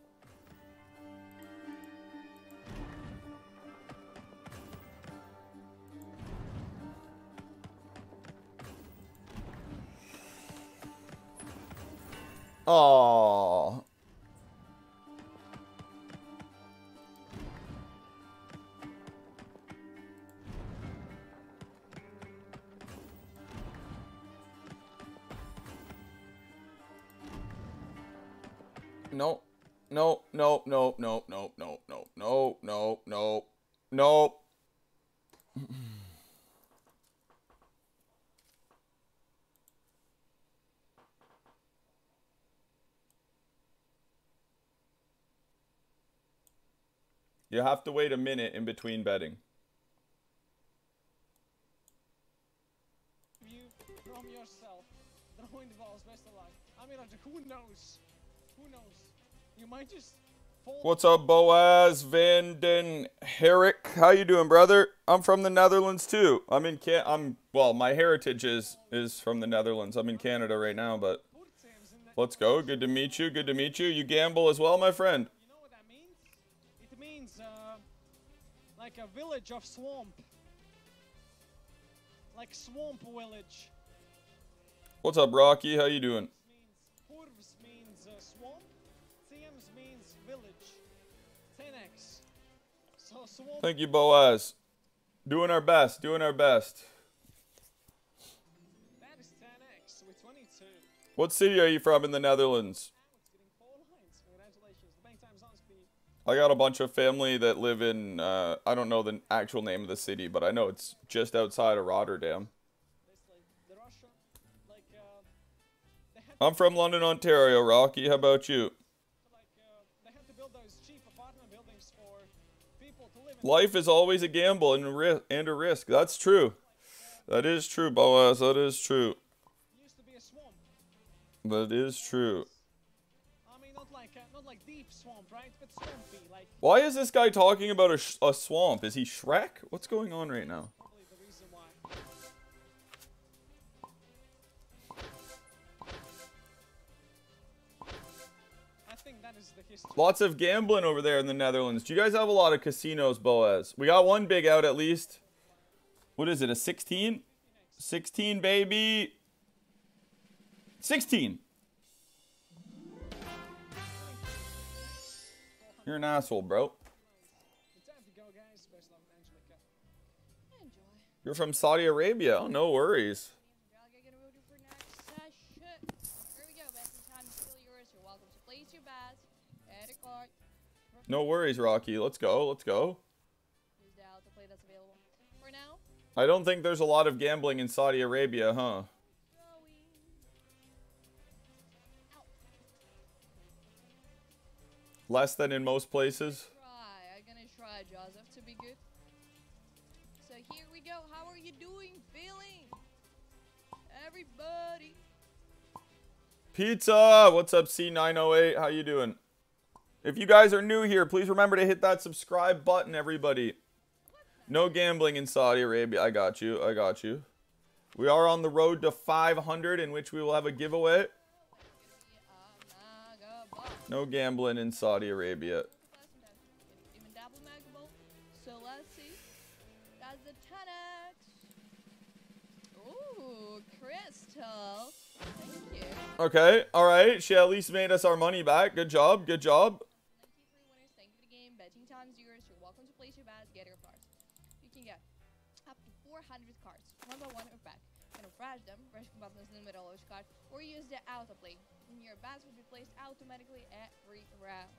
You have to wait a minute in between betting. you from yourself. Throwing the balls, best of luck. I mean, who knows? Who knows? You might just. What's up, Boaz Van Den Herrick? How you doing, brother? I'm from the Netherlands too. I'm in Can. I'm well. My heritage is is from the Netherlands. I'm in Canada right now, but Poor teams in the- let's go. Good to meet you. Good to meet you. You gamble as well, my friend. Like a village of swamp. Like swamp village. What's up, Rocky? How you doing? Means Purvs means uh, swamp. Thames means village. 10x. So swamp. Thank you, Boaz. Doing our best. Doing our best. That is 10x with 22. What city are you from in the Netherlands? It's getting four lines. Congratulations. The bank time's on speed. I got a bunch of family that live in, uh, I don't know the actual name of the city, but I know it's just outside of Rotterdam. I'm from London, Ontario. Rocky, how about you? Life is always a gamble and and a risk. That's true. That is true, Boaz. That is true. That is true. Not like, deep swamp, right? But swampy, like, Why is this guy talking about a, sh- a swamp? Is he Shrek? What's going on right now? probably the reason why. I think that is the history. Lots of gambling over there in the Netherlands. Do you guys have a lot of casinos, Boaz? We got one big out at least. What is it, a 16? 16, baby. 16. You're an asshole, bro. It's time to go, guys. Best luck, Angelica. Enjoy. You're from Saudi Arabia. Oh, no worries. Y'all get ready for next session. Here we go. Best in time to steal yours. You're welcome to place your bets. Add a card. No worries, Rocky. Let's go. Let's go. Use the autoplay that's available. For now, I don't think there's a lot of gambling in Saudi Arabia, huh? Less than in most places. Try. I'm gonna try, Joseph, to be good. So here we go. How are you doing? Feeling? Everybody. Pizza! What's up, C908? How you doing? If you guys are new here, please remember to hit that subscribe button, everybody. No gambling in Saudi Arabia. I got you. I got you. We are on the road to 500, in which we will have a giveaway. No gambling in Saudi Arabia. Even double magable. So let's see. That's the 10x. Ooh, Crystal. Okay, all right. She at least made us our money back. Good job. Good job. Thank you for the game. Betting time's yours. You're welcome to place your bets. Get your cards. You can get up to 400 cards, one by one or back. You can refresh them, buttons in the middle of each card, or use the autoplay. Your bets will be placed automatically every round.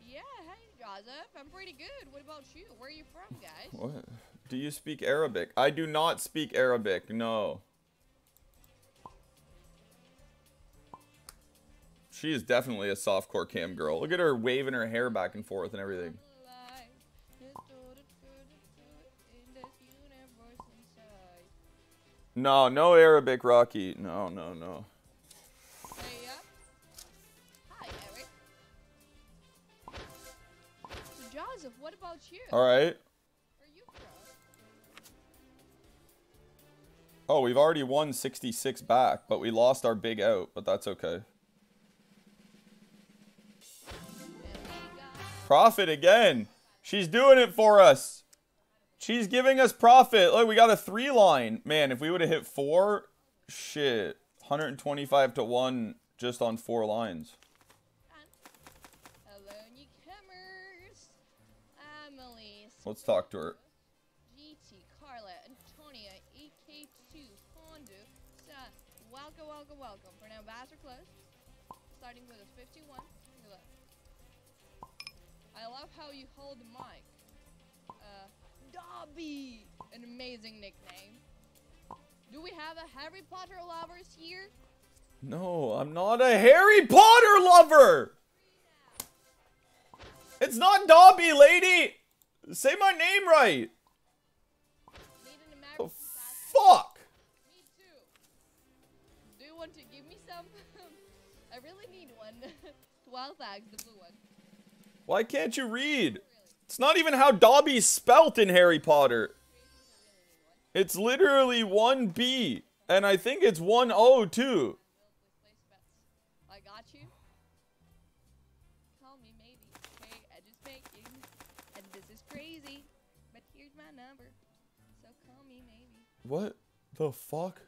Yeah, hey Joseph, I'm pretty good. What about you? Where are you from, guys? What? Do you speak Arabic? I do not speak Arabic. No. She is definitely a softcore cam girl. Look at her waving her hair back and forth and everything. No, no Arabic, Rocky. No, no, no. From? Oh, we've already won 66 back, but we lost our big out, but that's okay. And we got Profit again. She's doing it for us. She's giving us profit. Look, we got a three line. Man, if we would have hit four, shit. 125 to 1 just on four lines. Let's talk to her. GT, Carla, Antonia, EK2, Hondo, Sa. Welcome, welcome, welcome. For now, bats are closed. Starting with a 51. Your left. I love how you hold the mic. Uh, Dobby! An amazing nickname. Do we have a Harry Potter lovers here? No, I'm not a Harry Potter lover. It's not Dobby, lady. Say my name right. Oh, fuck. Do you want to give me some? I really need one. 12 bags, the blue one. Why can't you read? It's not even how Dobby's spelt in Harry Potter. It's literally 1B. And I think it's 1O too. What the fuck?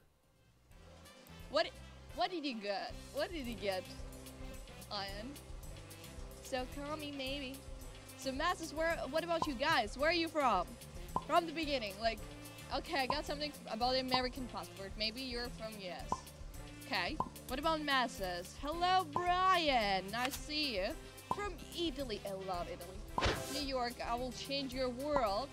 What what did he get? What did he get? Ian. So call me maybe. So Masses, where what about you guys? Where are you from? From the beginning, like okay, I got something about the American passport. Maybe you're from US. Okay. What about masses? Hello, Brian. Nice to see you. From Italy. I love Italy. New York, I will change your world.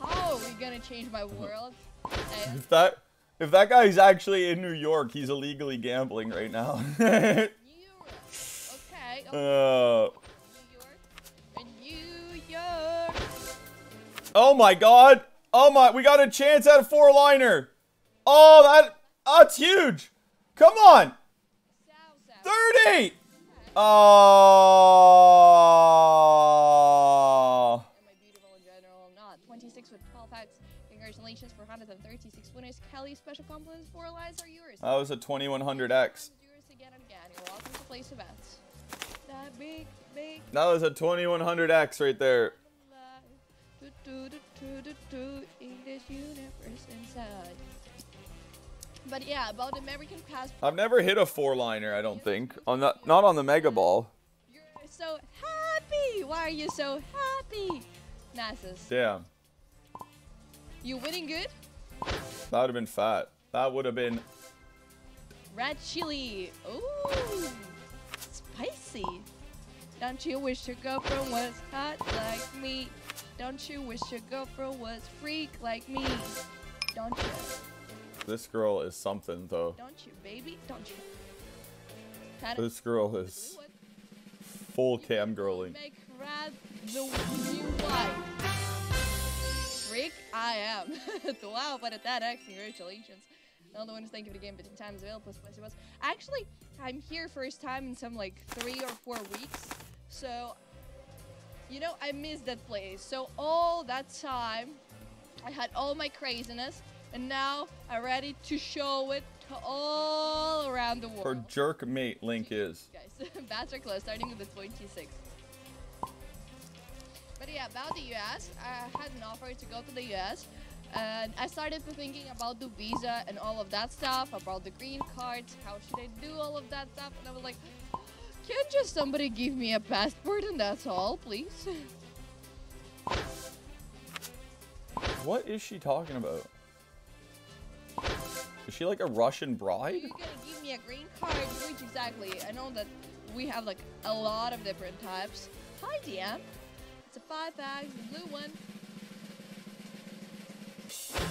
How are you gonna change my world? Eh, If that if that guy's actually in New York, he's illegally gambling right now. New York. Okay. uh, New York. And New York. oh my god! Oh my, we got a chance at a four liner. Oh, that that's huge. Come on, South South. thirty. Oh. Special compliments for are yours. That was a 2100X. Yours again and again. You're welcome to place your bets. That big, big That was a 2100X right there. But yeah, about American Pass, I've never hit a four liner. I don't think on that, not on the Mega Ball. you're so happy. Why are you so happy? Nasus, Damn, you winning good? That would have been fat. That would have been. Red chili. Ooh, spicy. Don't you wish your girlfriend was hot like me? Don't you wish your girlfriend was freak like me? Don't you? This girl is something though. Don't you, baby? Don't you? Kinda This girl is full cam girling. Freak, I am. wow, but at that X, congratulations. Another one is thank you for the game, but in time is available. Spicy was. Actually, I'm here first time in some like three or four weeks. So, you know, I missed that place. So all that time, I had all my craziness, and now I'm ready to show it to all around the world. Her jerk mate link is. Guys, bats are close, starting with the 26. But yeah, about the US, I had an offer to go to the US. And I started to thinking about the visa and all of that stuff, about the green cards, how should I do all of that stuff. And I was like, can't just somebody give me a passport and that's all, please? What is she talking about? Is she like a Russian bride? You're gonna give me a green card, which exactly? I know that we have like a lot of different types. Hi, DM. It's a five bag, the blue one. 21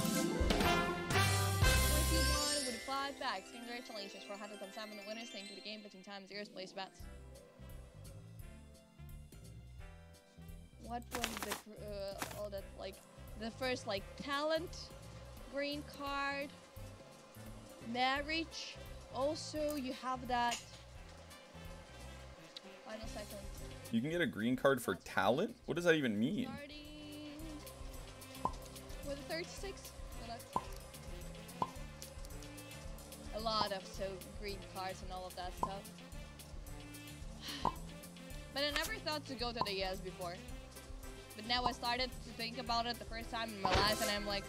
with five bags. Congratulations for 107 the winners. Thank you to the game, between Times. zeros, place bets. What was the uh, all that like the first like talent green card marriage. Also, you have that. Final second. You can get a green card for talent? What does that even mean? With a 36. A lot of so green cards and all of that stuff. But I never thought to go to the US before. But now I started to think about it the first time in my life, and I'm like,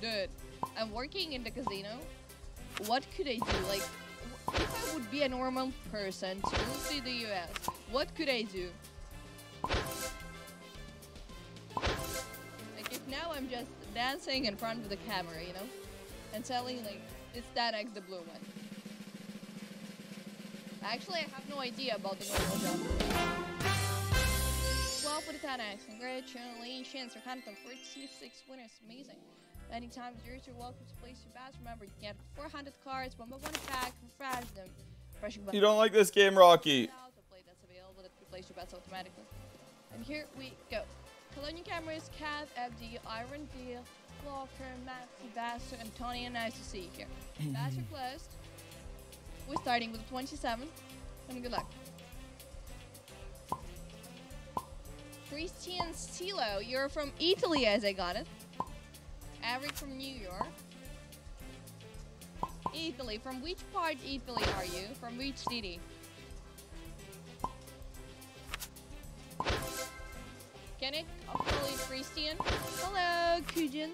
dude, I'm working in the casino. What could I do? Like, if I would be a normal person to move to the US, what could I do? Like, if now I'm just dancing in front of the camera, you know, and telling like it's that X the blue one. Actually, I have no idea about the normal job. 12 for the 10x. Congratulations, for Hanton 46 winners. Amazing. Anytime yours, you're welcome to place your bets. Remember, you get 400 cards, one by one pack, refresh them. You don't like this game, Rocky. Place your bets automatically. And here we go. Colonial Cameras, Cat, FD, Iron Deal, Walker, Maxi, Vassar, and Tony, and nice to see you here. Vassar closed. We're starting with 27. And good luck. Christian Stilo, you're from Italy as I got it. Eric from New York. Italy, from which part Italy are you? From which city? Can it? I'll call you Christian. Hello, Kujin.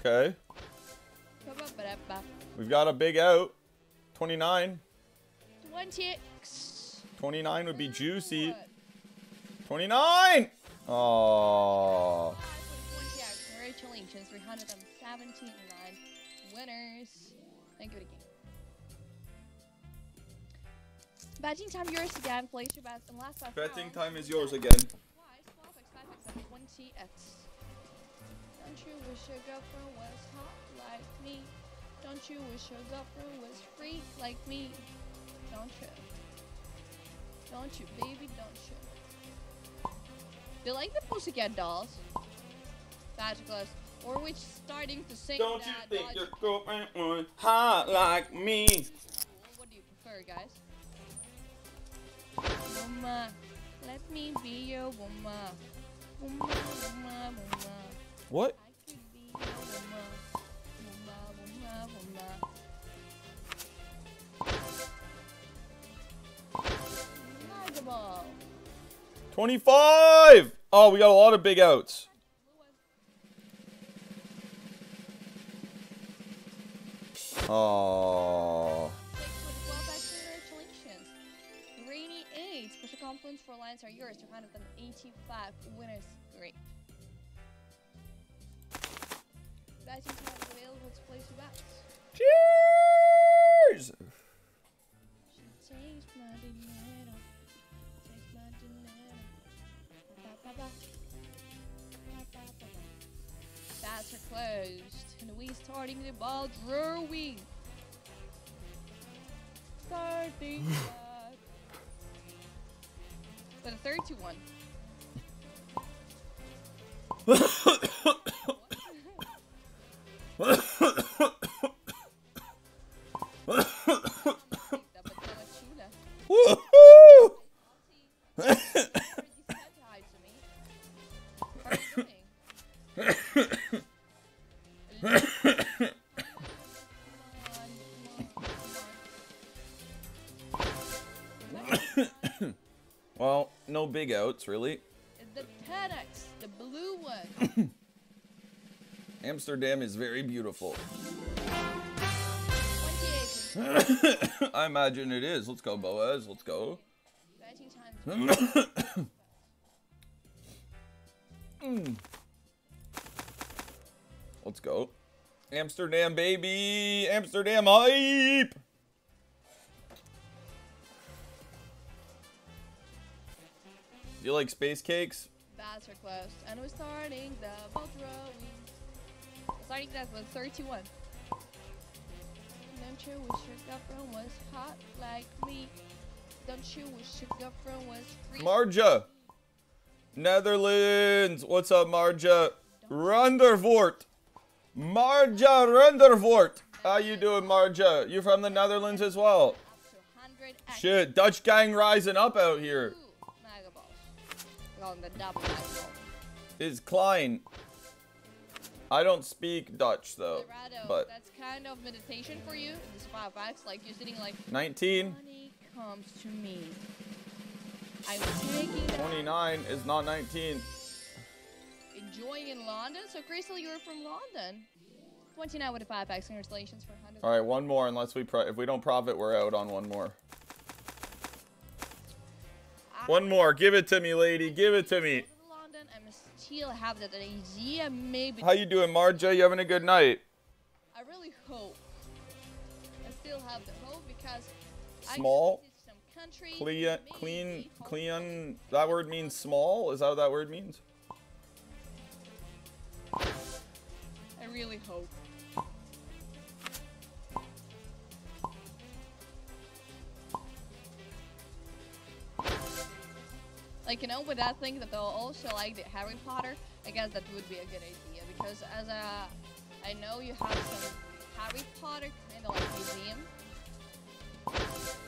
Okay. We've got a big out. 29. 26. 29 would be juicy. 29! Oh. Five for the 20 Congratulations, 379 winners. Thank you Betting time yours again. Place your bets and last bet. Betting round. time is yours again. Twice, 12x, 5x, 20x. Don't you wish your girlfriend was hot like me? Don't you wish your girlfriend was free like me? Don't you? Don't you, baby? Don't you? Do you like the Pussycat Dolls? Fabulous. Or which starting to sing Don't you think your girlfriend was hot like me? what do you prefer, guys? Woman, let me be your woman. Woman, woman, woman. What? 25! Oh, we got a lot of big outs. Oh. For lines are yours. 285 winners. Great. Betting time is available to place your bets. Cheers! Bats are closed. And we starting the ball drawing. Starting With a 31. Woohoo! Big really. The 10x, the blue one. Amsterdam is very beautiful. I imagine it is. Let's go, Boaz. Let's go. Betting. Mm. Let's go. Amsterdam, baby. Amsterdam hype. You like space cakes? Bats are. And we're starting the ball drawing. Starting that with 31. Don't you wish your girlfriend was hot like me? Don't you wish your girlfriend was free? Marja. Netherlands. What's up, Marja? Rundervoort. Marja Rundervoort. How you doing, Marja? You from the Netherlands as well? Up to 100 X. Shit, Dutch gang rising up out here. Ooh, mega balls. We call them the double balls. Is Klein. I don't speak Dutch though, Colorado, but that's kind of meditation for you this five. Like you're sitting like 19, money comes to me. I'm taking 29 is not 19. enjoying in London. So Crystal, you're from London. 29 with a 5x. Congratulations for 100. All right, one more. Unless we pro- if we don't profit, we're out on one more. One more. Give it to me, lady. Give it to me. I'm still have that idea. Maybe How you doing, Marja? You having a good night? I really hope. I still have the hope because I Small? can some countries, Clean, clean, clean. That word means small. Is that what that word means? I really hope. Like you know, with that thing that they'll also like the Harry Potter, I guess that would be a good idea because as a, I know you have some Harry Potter kind of like museum.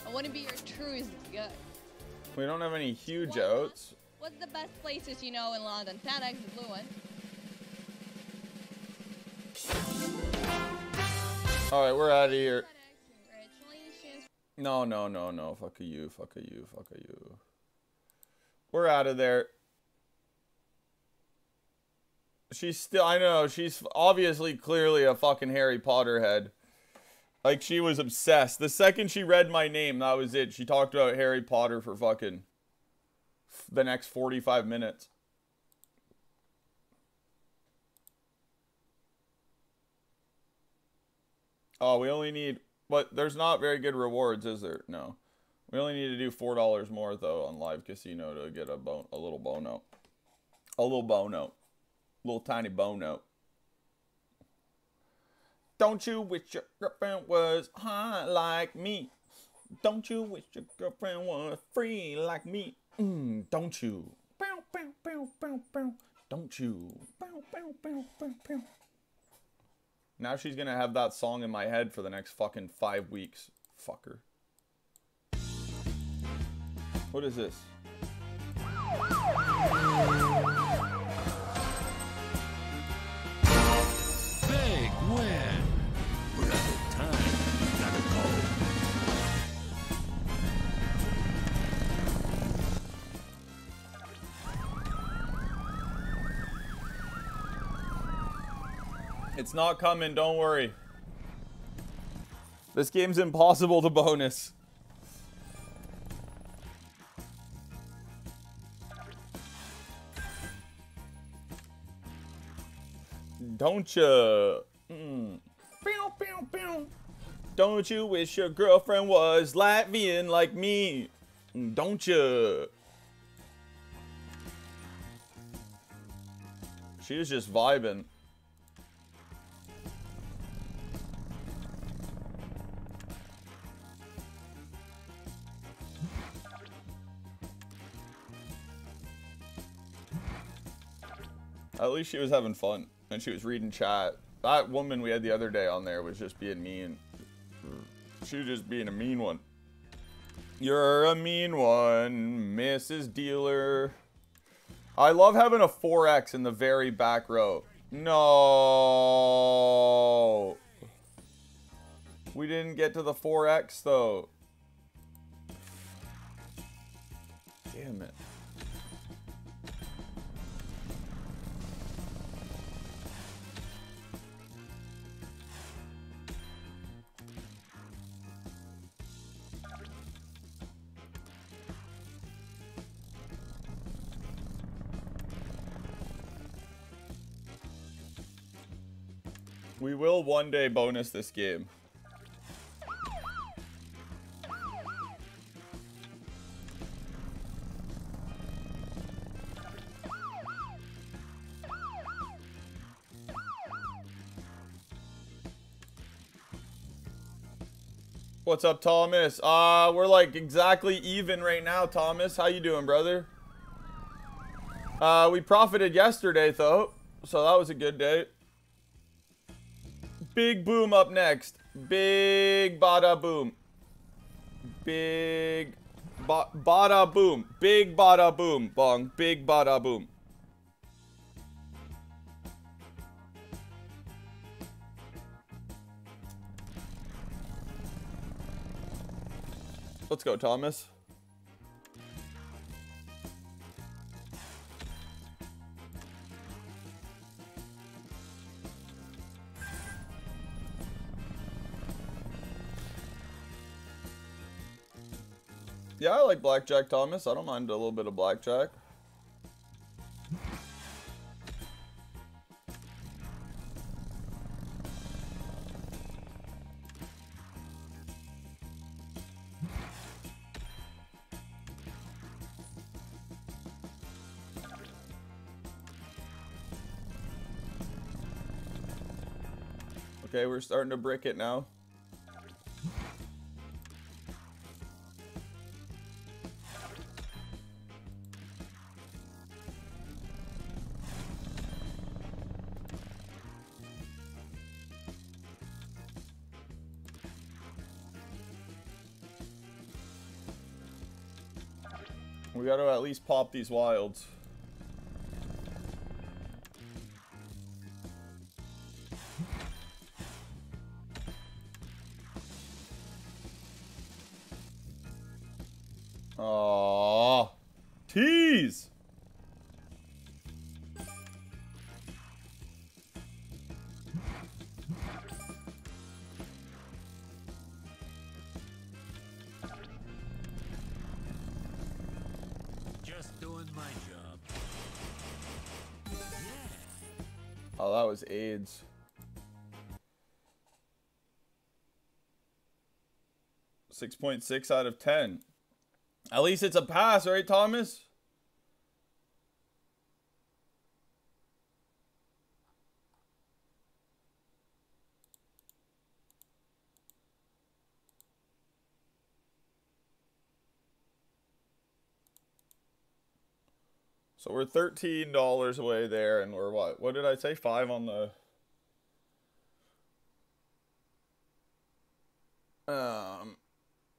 I want to be your tourist guide. We don't have any huge Why not? outs. What's the best places you know in London? 10x the blue one. All right, we're out of here. No, no, no, no. Fuck you. Fuck you. Fuck you. We're out of there. She's still. I know. She's obviously, clearly a fucking Harry Potter head. Like she was obsessed. The second she read my name, that was it. She talked about Harry Potter for fucking the next forty-five minutes. Oh, we only need, but there's not very good rewards, is there? No. We only need to do four dollars more though on live casino to get a bon a little bono, a little bono, little tiny bono. Don't you wish your girlfriend was hot like me? Don't you wish your girlfriend was free like me? Mm, don't you? Bow, bow, bow, bow, bow. Don't you? Bow, bow, bow, bow, bow. Now she's gonna have that song in my head for the next fucking five weeks. Fucker. What is this? Big win. We're out of time. Gotta go. It's not coming, don't worry. This game's impossible to bonus. Don't you? Mm. Don't you wish your girlfriend was Latvian like me? Mm, Don't you? She was just vibing. At least she was having fun and she was reading chat. That woman we had the other day on there was just being mean. She was just being a mean one. You're a mean one, Mrs. Dealer. I love having a 4X in the very back row. No. We didn't get to the 4X though. Damn it. We will one day bonus this game. What's up, Thomas? Uh, we're like exactly even right now, Thomas. How you doing, brother? Uh, we profited yesterday, though, so that was a good day. Big boom up next. Big bada boom. Big ba bada boom. Big bada boom. Bong. Big bada boom. Let's go, Thomas. Yeah, I like blackjack, Thomas. I don't mind a little bit of blackjack. Okay, we're starting to brick it now. Least pop these wilds. was AIDS. Six point six out of ten. At least it's a pass, right, Thomas? Thirteen dollars away there, and we're what? What did I say? Five on the. Um,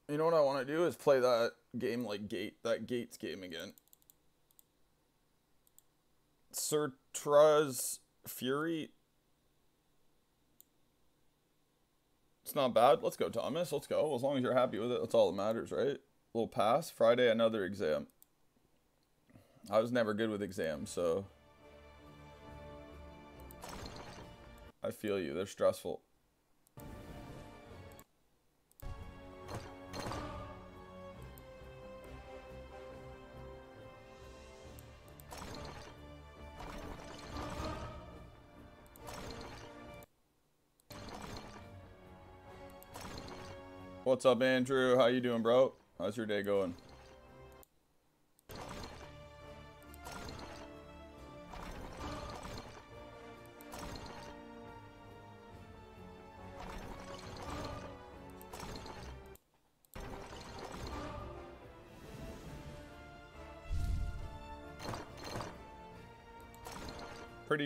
you know what I want to do is play that game like Gate, that Gates game again. Sertra's Fury. It's not bad. Let's go, Thomas. Let's go. As long as you're happy with it, that's all that matters, right? little pass. Friday, another exam. I was never good with exams, so I feel you. They're stressful. What's up, Andrew? How you doing, bro? How's your day going?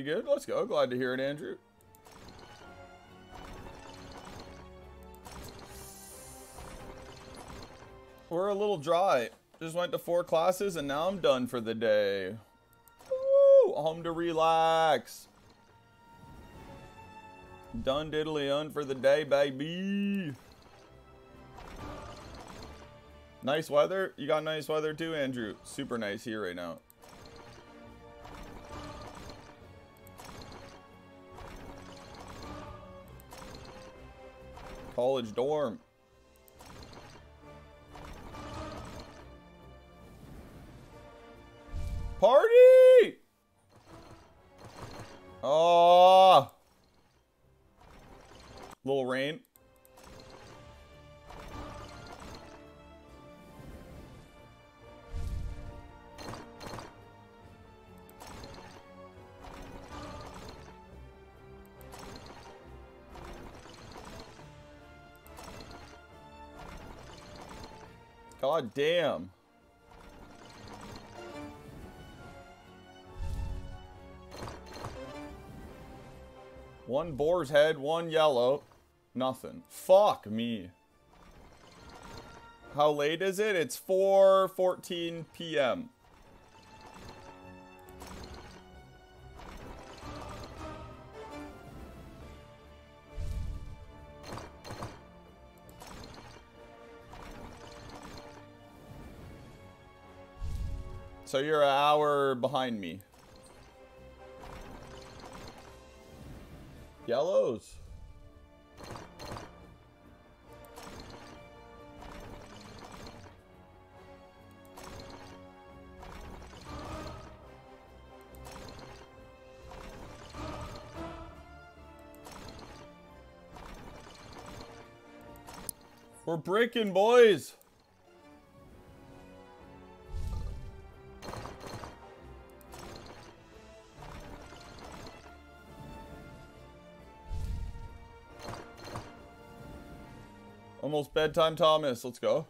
Good. Let's go. Glad to hear it, Andrew. We're a little dry. Just went to four classes and now I'm done for the day. Woo! Home to relax. Done diddly un for the day, baby. Nice weather. You got nice weather too, Andrew. Super nice here right now. College dorm. God damn. One boar's head, one yellow. Nothing. Fuck me. How late is it? It's 4.14 p.m. So you're an hour behind me. Yellows. We're breaking, boys. Almost bedtime, Thomas. Let's go.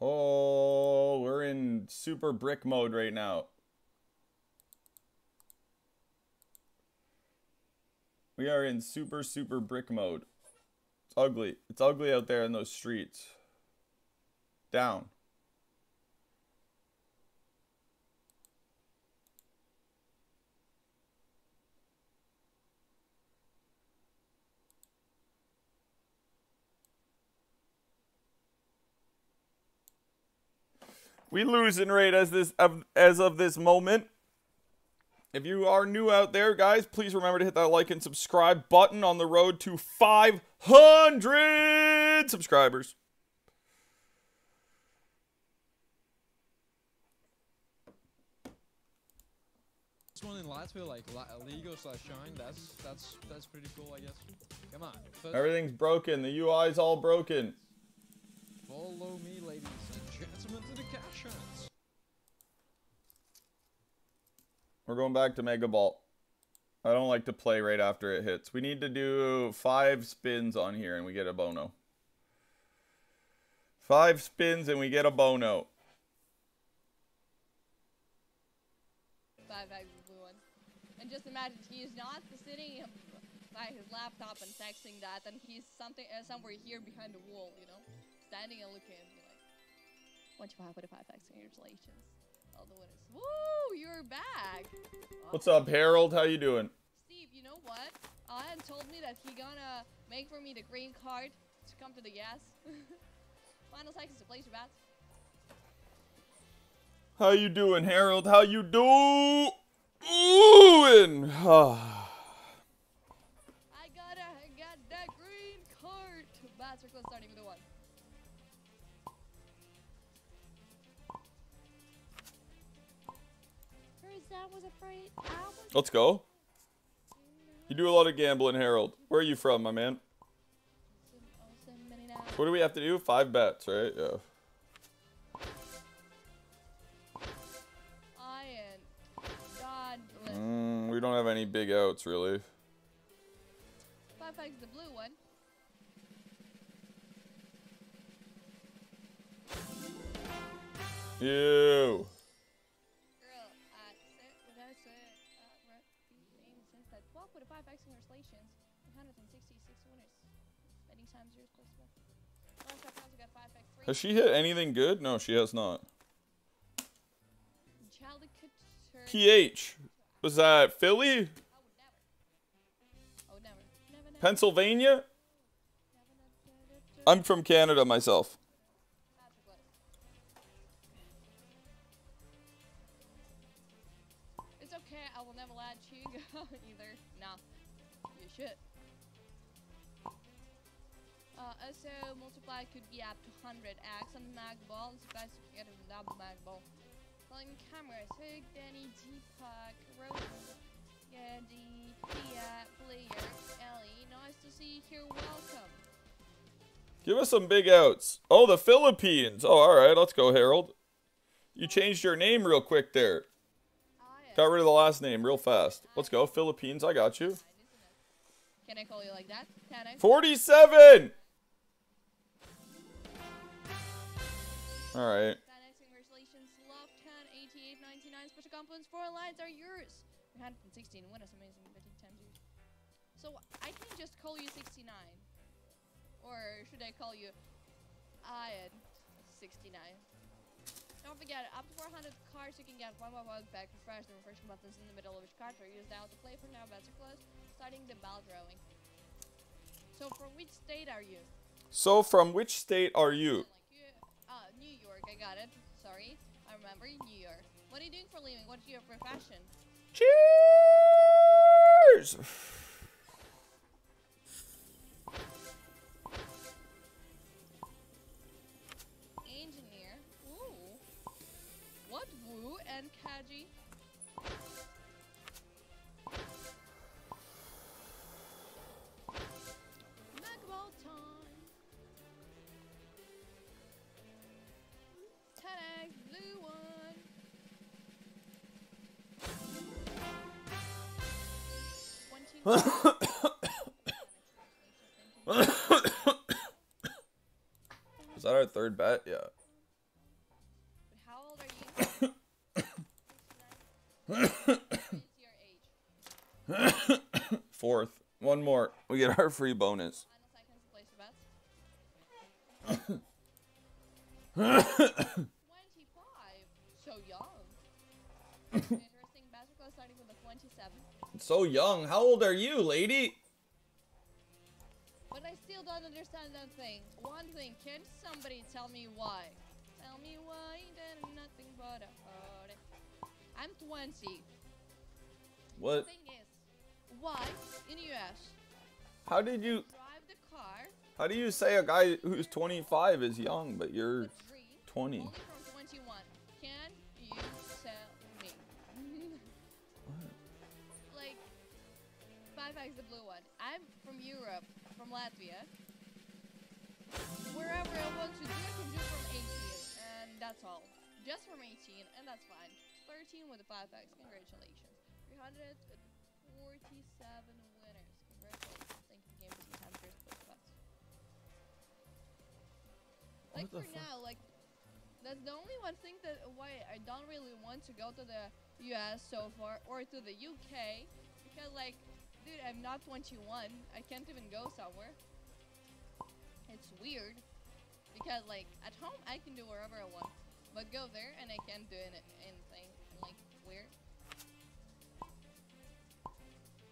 Oh, we're in super brick mode right now. We are in super, super brick mode. It's ugly. It's ugly out there in those streets. Down. We losing rate as this as of this moment. If you are new out there, guys, please remember to hit that like and subscribe button on the road to 500 subscribers. first one in Latvia, like La- Ligo slash Shine. That's that's that's pretty cool, I guess. Come on, first, Everything's broken. The UI's all broken. follow me, ladies and gentlemen, to the cash shots. We're going back to Mega Ball. I don't like to play right after it hits. We need to do five spins on here and we get a bono. Five spins and we get a bono. Five bags just imagine he's not sitting by his laptop and texting that, and he's something uh, somewhere here behind the wall, you know, standing and looking at me like, "Once you have with a five congratulations." All the winners. Woo! You're back. What's up, Harold? How you doing? Steve, you know what? Ian told me that he gonna make for me the green card to come to the gas. Final seconds to place your bets. How you doing, Harold? How you doing? Ah. I gotta get that green card. Bats are close, starting with a one. First, I was afraid. I was Let's go. You do a lot of gambling, Harold. Where are you from, my man? awesome, many now. What do we have to do? Five bets, right? Yeah. Mm, we don't have any big outs, really. Five bags the blue one. Ew. Girl, I said what I said. Right. Aim since that 12 with a 5 X congratulations. 166 winners. Betting times yours plus one. Last five rounds, we got 5 X Has she hit anything good? No, she has not. PH. Was that Philly? I would never. I would never. Never. Pennsylvania? I'm from Canada myself. It's okay, I will never let you go either. Nah, you should. Uh, also, multiply could be up to 100x on the Mega Ball. It's best to get a double Mega Ball. Calling cameras, Hook, Danny, Deepak, Rose, Gandhi, Player, Ellie. Nice to see you here. Welcome. Give us some big outs. Oh, the Philippines. Oh, all right. Let's go, Harold. You changed your name real quick there. Got rid of the last name real fast. Let's go, Philippines. I got you. Can I call you like that? Can I? 47! All Four lines are yours. 116. What is amazing betting times yours. So I can just call you 69. Or should I call you Ian 69? Don't forget, up to 400 cards you can get one by one back. Refresh the refreshing buttons in the middle of each card are used now to play for now. Bets are closed. Starting the bell drawing. So from which state are you? So, from which state are you? Like you, uh, New York. I got it. Sorry, I remember New York. What are you doing for living? What's your profession? Cheers! Is that our third bet? Yeah. How old are you? It's your age. Fourth. One more. We get our free bonus. So young. How old are you, lady? But I still don't understand that thing. One thing, can somebody tell me why? Tell me why there's nothing but a. I'm 20. What? Thing is, why in US How did you drive the car How do you say a guy who's 25 is young but you're 20? 10x the blue one. I'm from Europe, from Latvia. Wherever I want to do, I can do from 18, and that's all. Just from 18, and that's fine. 13 with the 5x. Congratulations. 347 winners. Congratulations. Thank you, Game for the first book of. Like for now, like that's the only one thing that why I don't really want to go to the US so far or to the UK because like dude I'm not 21 I can't even go somewhere it's weird because like at home I can do wherever I want but go there and I can't do anything like weird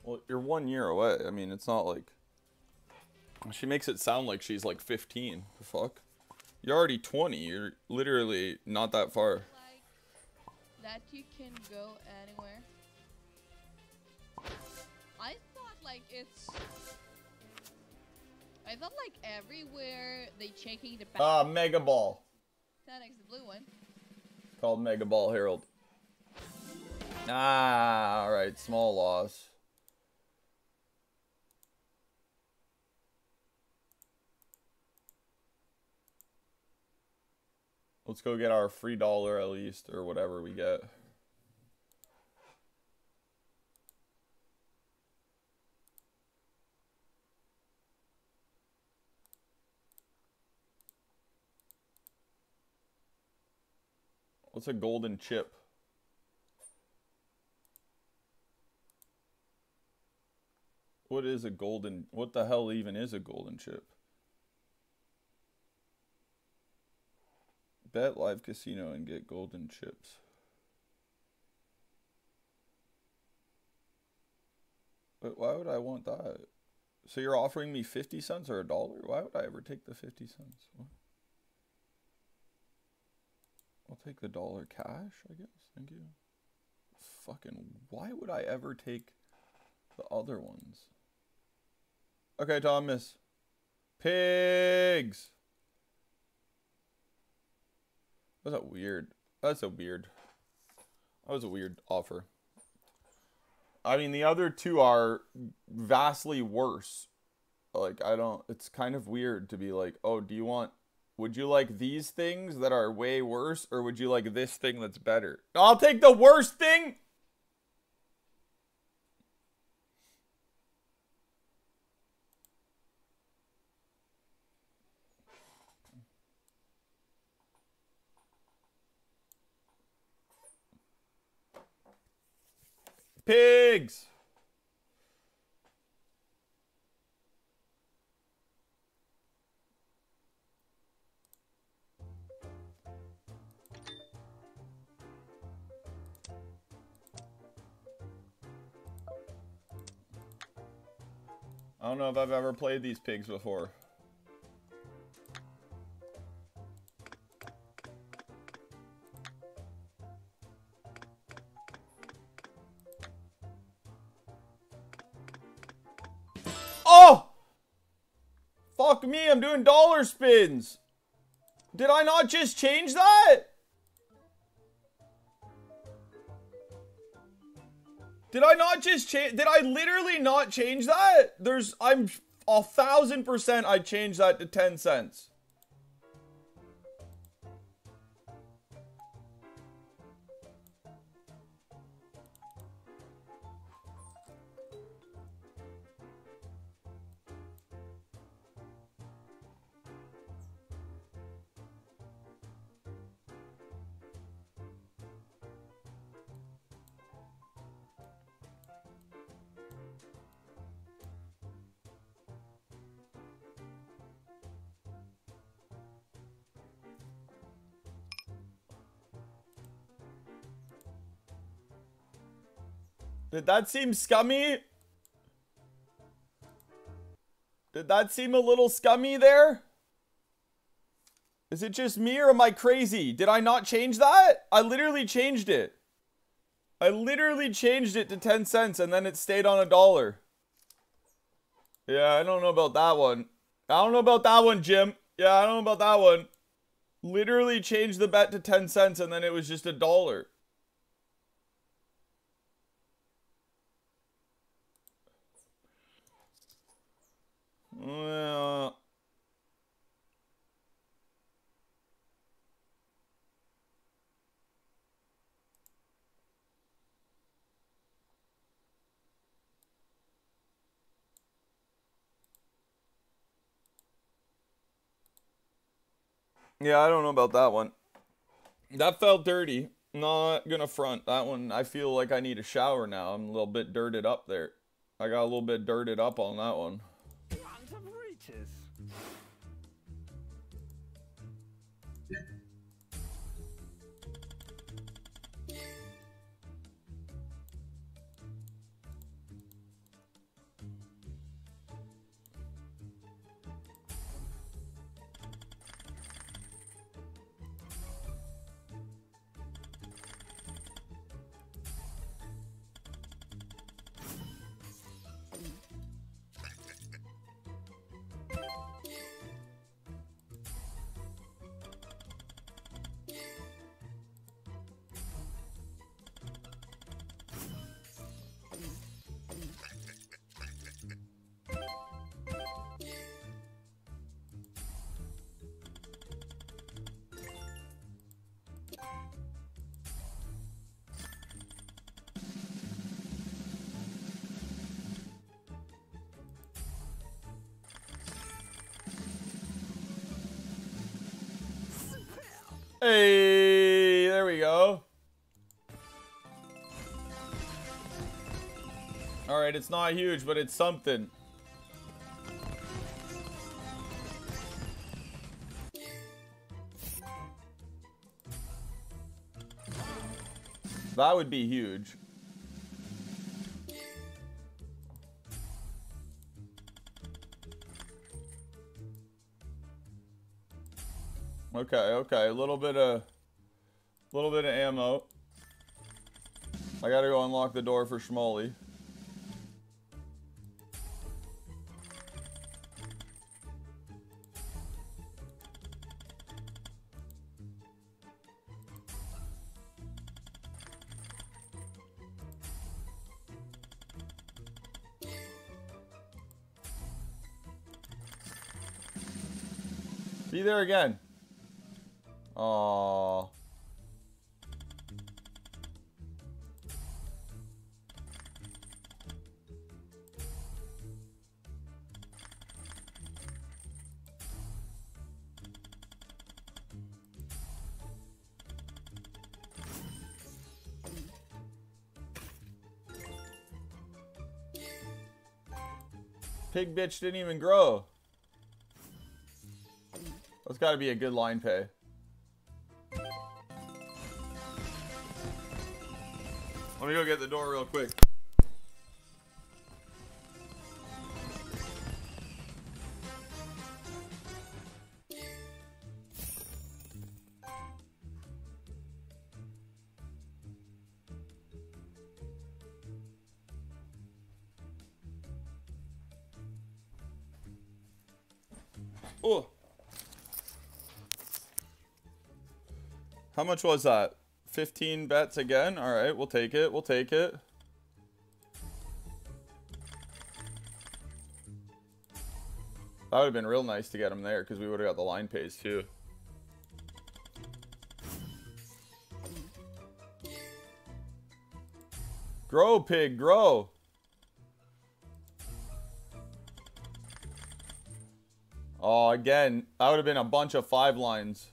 Well, you're one year away. I mean, it's not like. She makes it sound like she's like 15. The fuck? You're already 20. You're literally not that far. like that you can go anywhere like it's I thought like everywhere they checking the back Ah, Mega Ball. 10x the blue one Called Mega Ball Herald. Ah, alright. Small loss. Let's go get our free dollar at least, or whatever we get. What's a golden chip? What is a golden? What the hell even is a golden chip? Bet live casino and get golden chips. But why would I want that? So you're offering me 50 cents or a dollar? Why would I ever take the 50 cents? What? I'll take the dollar cash, I guess. Thank you. Fucking, why would I ever take the other ones? Okay, Thomas. Pigs. That's a weird. That's a weird. That was a weird offer. I mean, the other two are vastly worse. Like, I don't. It's kind of weird to be like, oh, do you want. Would you like these things that are way worse, or would you like this thing that's better? I'll take the worst thing! Pigs! Know if I've ever played these pigs before. Oh! Fuck me, I'm doing dollar spins. Did I not just change that? Did I not just change? Did I literally not change that? There's, I'm a thousand percent I changed that to 10 cents. Did that seem scummy? Did that seem a little scummy there? Is it just me or am I crazy? Did I not change that? I literally changed it. I literally changed it to 10 cents and then it stayed on a dollar. Yeah, I don't know about that one. I don't know about that one, Jim. Yeah, I don't know about that one. Literally changed the bet to 10 cents and then it was just a dollar. Well... Yeah, I don't know about that one. That felt dirty. Not gonna front. That one, I feel like I need a shower now. I'm a little bit dirted up there. I got a little bit dirted up on that one. Peaches. Hey, there we go. All right, it's not huge, but it's something. That would be huge. Okay, okay, a little bit of, A little bit of ammo. I gotta go unlock the door for Schmolly. Be there again. Aww. Pig bitch didn't even grow. That's got to be a good line pay. Let me go get the door real quick. Oh. How much was that? 15 bets again? Alright, we'll take it. We'll take it. That would have been real nice to get him there because we would have got the line pays too. Grow, pig, grow. Oh, again, that would have been a bunch of five lines.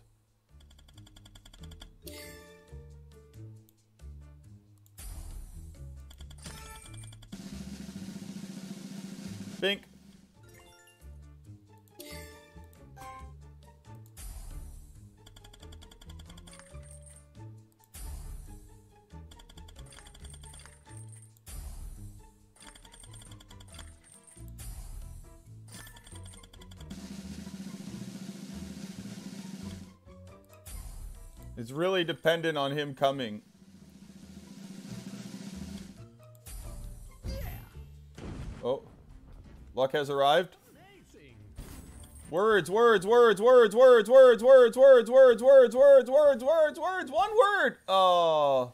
It's really dependent on him coming. Oh. Luck has arrived. Words, words, words, words, words, words, words, words, words, words, words, words, words, words, one word. Oh.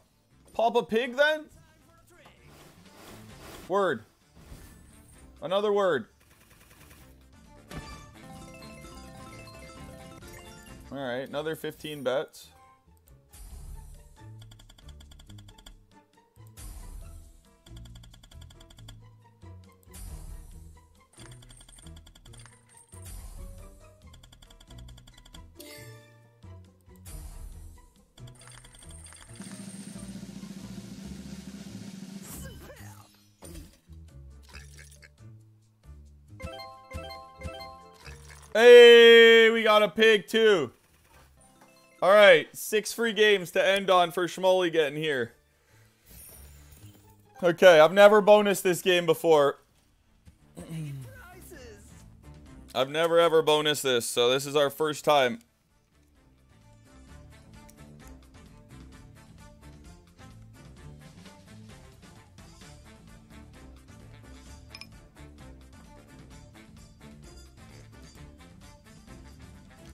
Papa Pig then? Word. Another word. Alright, another 15 bets. Got a pig too. All right, six free games to end on for Schmolly getting here. Okay, I've never bonused this game before. I've never ever bonused this, so this is our first time.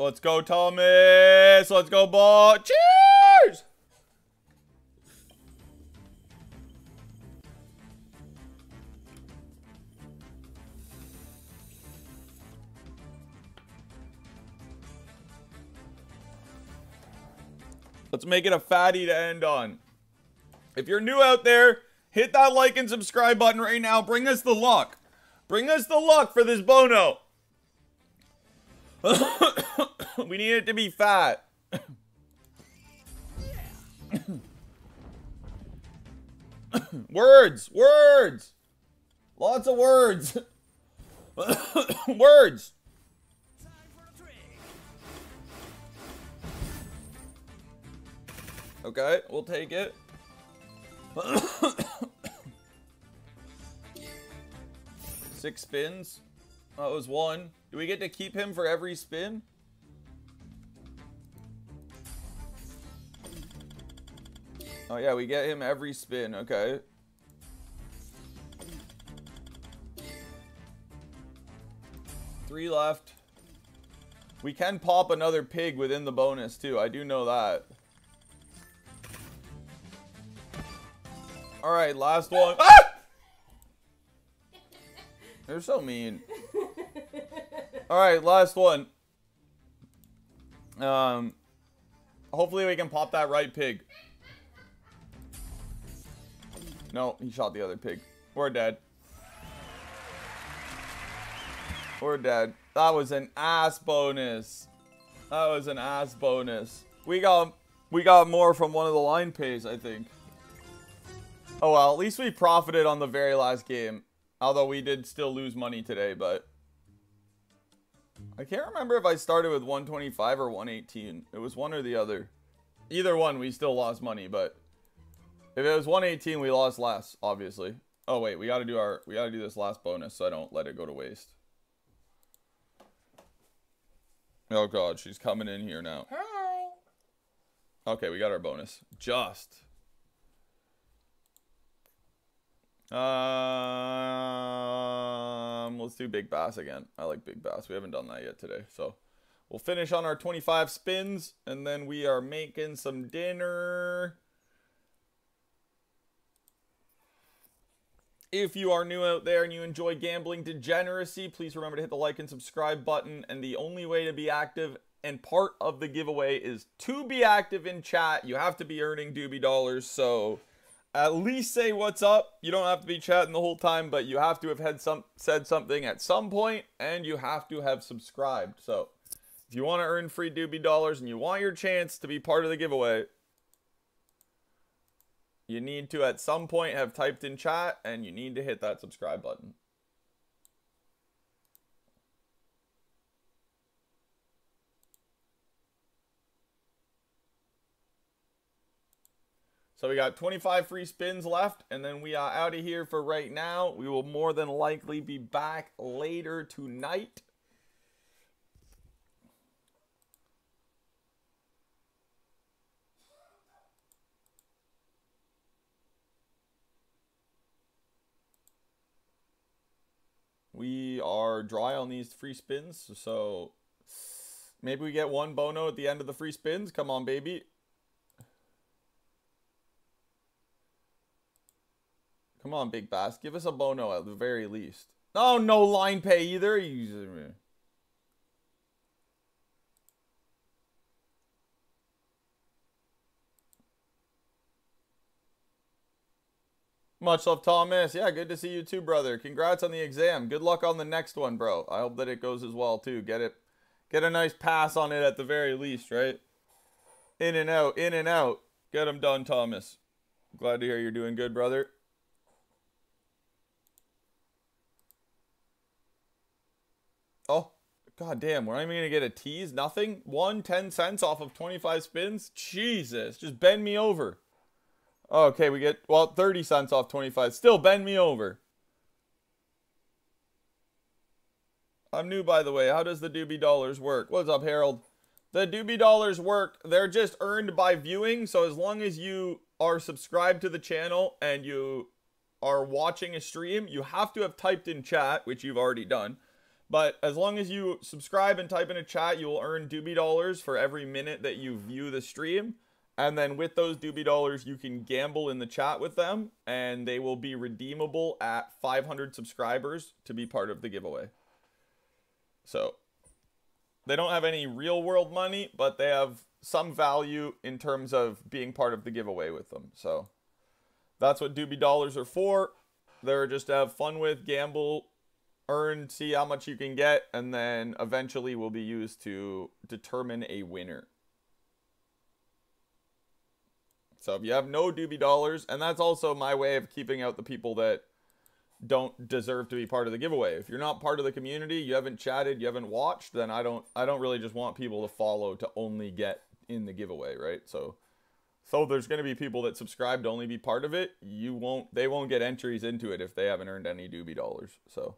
Let's go, Thomas. Let's go, ball. Cheers! Let's make it a fatty to end on. If you're new out there, hit that like and subscribe button right now. Bring us the luck. Bring us the luck for this Bono. we need it to be fat. words, words. Lots of words. words. Okay, we'll take it. Six spins. That was one. Do we get to keep him for every spin? Oh yeah, we get him every spin. Okay. Three left. We can pop another pig within the bonus too. I do know that. All right, last one. Ah! They're so mean. All right, last one. Um, hopefully we can pop that right pig. No, he shot the other pig. We're dead. We're dead. That was an ass bonus. That was an ass bonus. We got we got more from one of the line pays, I think. Oh well, at least we profited on the very last game. Although we did still lose money today, but I can't remember if I started with 125 or 118. It was one or the other. Either one, we still lost money, but if it was 118, we lost less, obviously. Oh wait, we gotta do our we gotta do this last bonus so I don't let it go to waste. Oh god, she's coming in here now. Hi. Okay, we got our bonus. Just. Um, let's do Big Bass again. I like Big Bass. We haven't done that yet today, so we'll finish on our 25 spins, and then we are making some dinner. If you are new out there and you enjoy gambling degeneracy, please remember to hit the like and subscribe button. And the only way to be active and part of the giveaway is to be active in chat. You have to be earning Doobby dollars, so at least say what's up. You don't have to be chatting the whole time, but you have to have had some said something at some point, and you have to have subscribed. So if you want to earn free Doobby dollars and you want your chance to be part of the giveaway, you need to at some point have typed in chat and you need to hit that subscribe button. So we got 25 free spins left, and then we are out of here for right now. We will more than likely be back later tonight. We are dry on these free spins, so maybe we get one bono at the end of the free spins. Come on, baby. Come on, Big Bass. Give us a bono at the very least. Oh, no line pay either. Much love, Thomas. Yeah, good to see you too, brother. Congrats on the exam. Good luck on the next one, bro. I hope that it goes as well too. Get it, get a nice pass on it at the very least, right? In and out, in and out. Get them done, Thomas. Glad to hear you're doing good, brother. Oh, God damn, we're not even gonna get a tease. Nothing. One, 10 cents off of 25 spins. Jesus, just bend me over. Okay, we get well 30 cents off 25. Still bend me over. I'm new, by the way. How does the Doobby dollars work? What's up, Harold? The Doobby dollars work. They're just earned by viewing. So as long as you are subscribed to the channel and you are watching a stream, you have to have typed in chat, which you've already done. But as long as you subscribe and type in a chat, you will earn Doobby dollars for every minute that you view the stream. And then with those Doobby dollars, you can gamble in the chat with them, and they will be redeemable at 500 subscribers to be part of the giveaway. So they don't have any real world money, but they have some value in terms of being part of the giveaway with them. So that's what Doobby dollars are for. They're just to have fun with, gamble, earn, see how much you can get, and then eventually will be used to determine a winner. So if you have no Doobby dollars, and that's also my way of keeping out the people that don't deserve to be part of the giveaway. If you're not part of the community, you haven't chatted, you haven't watched, then I don't I don't really just want people to follow to only get in the giveaway, right? So so there's going to be people that subscribe to only be part of it. You won't they won't get entries into it if they haven't earned any Doobby dollars. So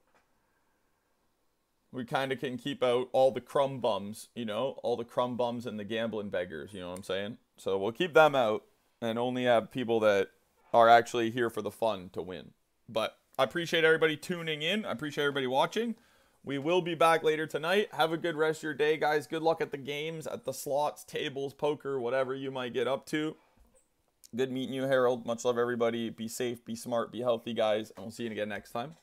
we kind of can keep out all the crumb bums, you know, all the crumb bums and the gambling beggars, you know what I'm saying? So we'll keep them out and only have people that are actually here for the fun to win. But I appreciate everybody tuning in. I appreciate everybody watching. We will be back later tonight. Have a good rest of your day, guys. Good luck at the games, at the slots, tables, poker, whatever you might get up to. Good meeting you, Harold. Much love, everybody. Be safe, be smart, be healthy, guys. And we'll see you again next time.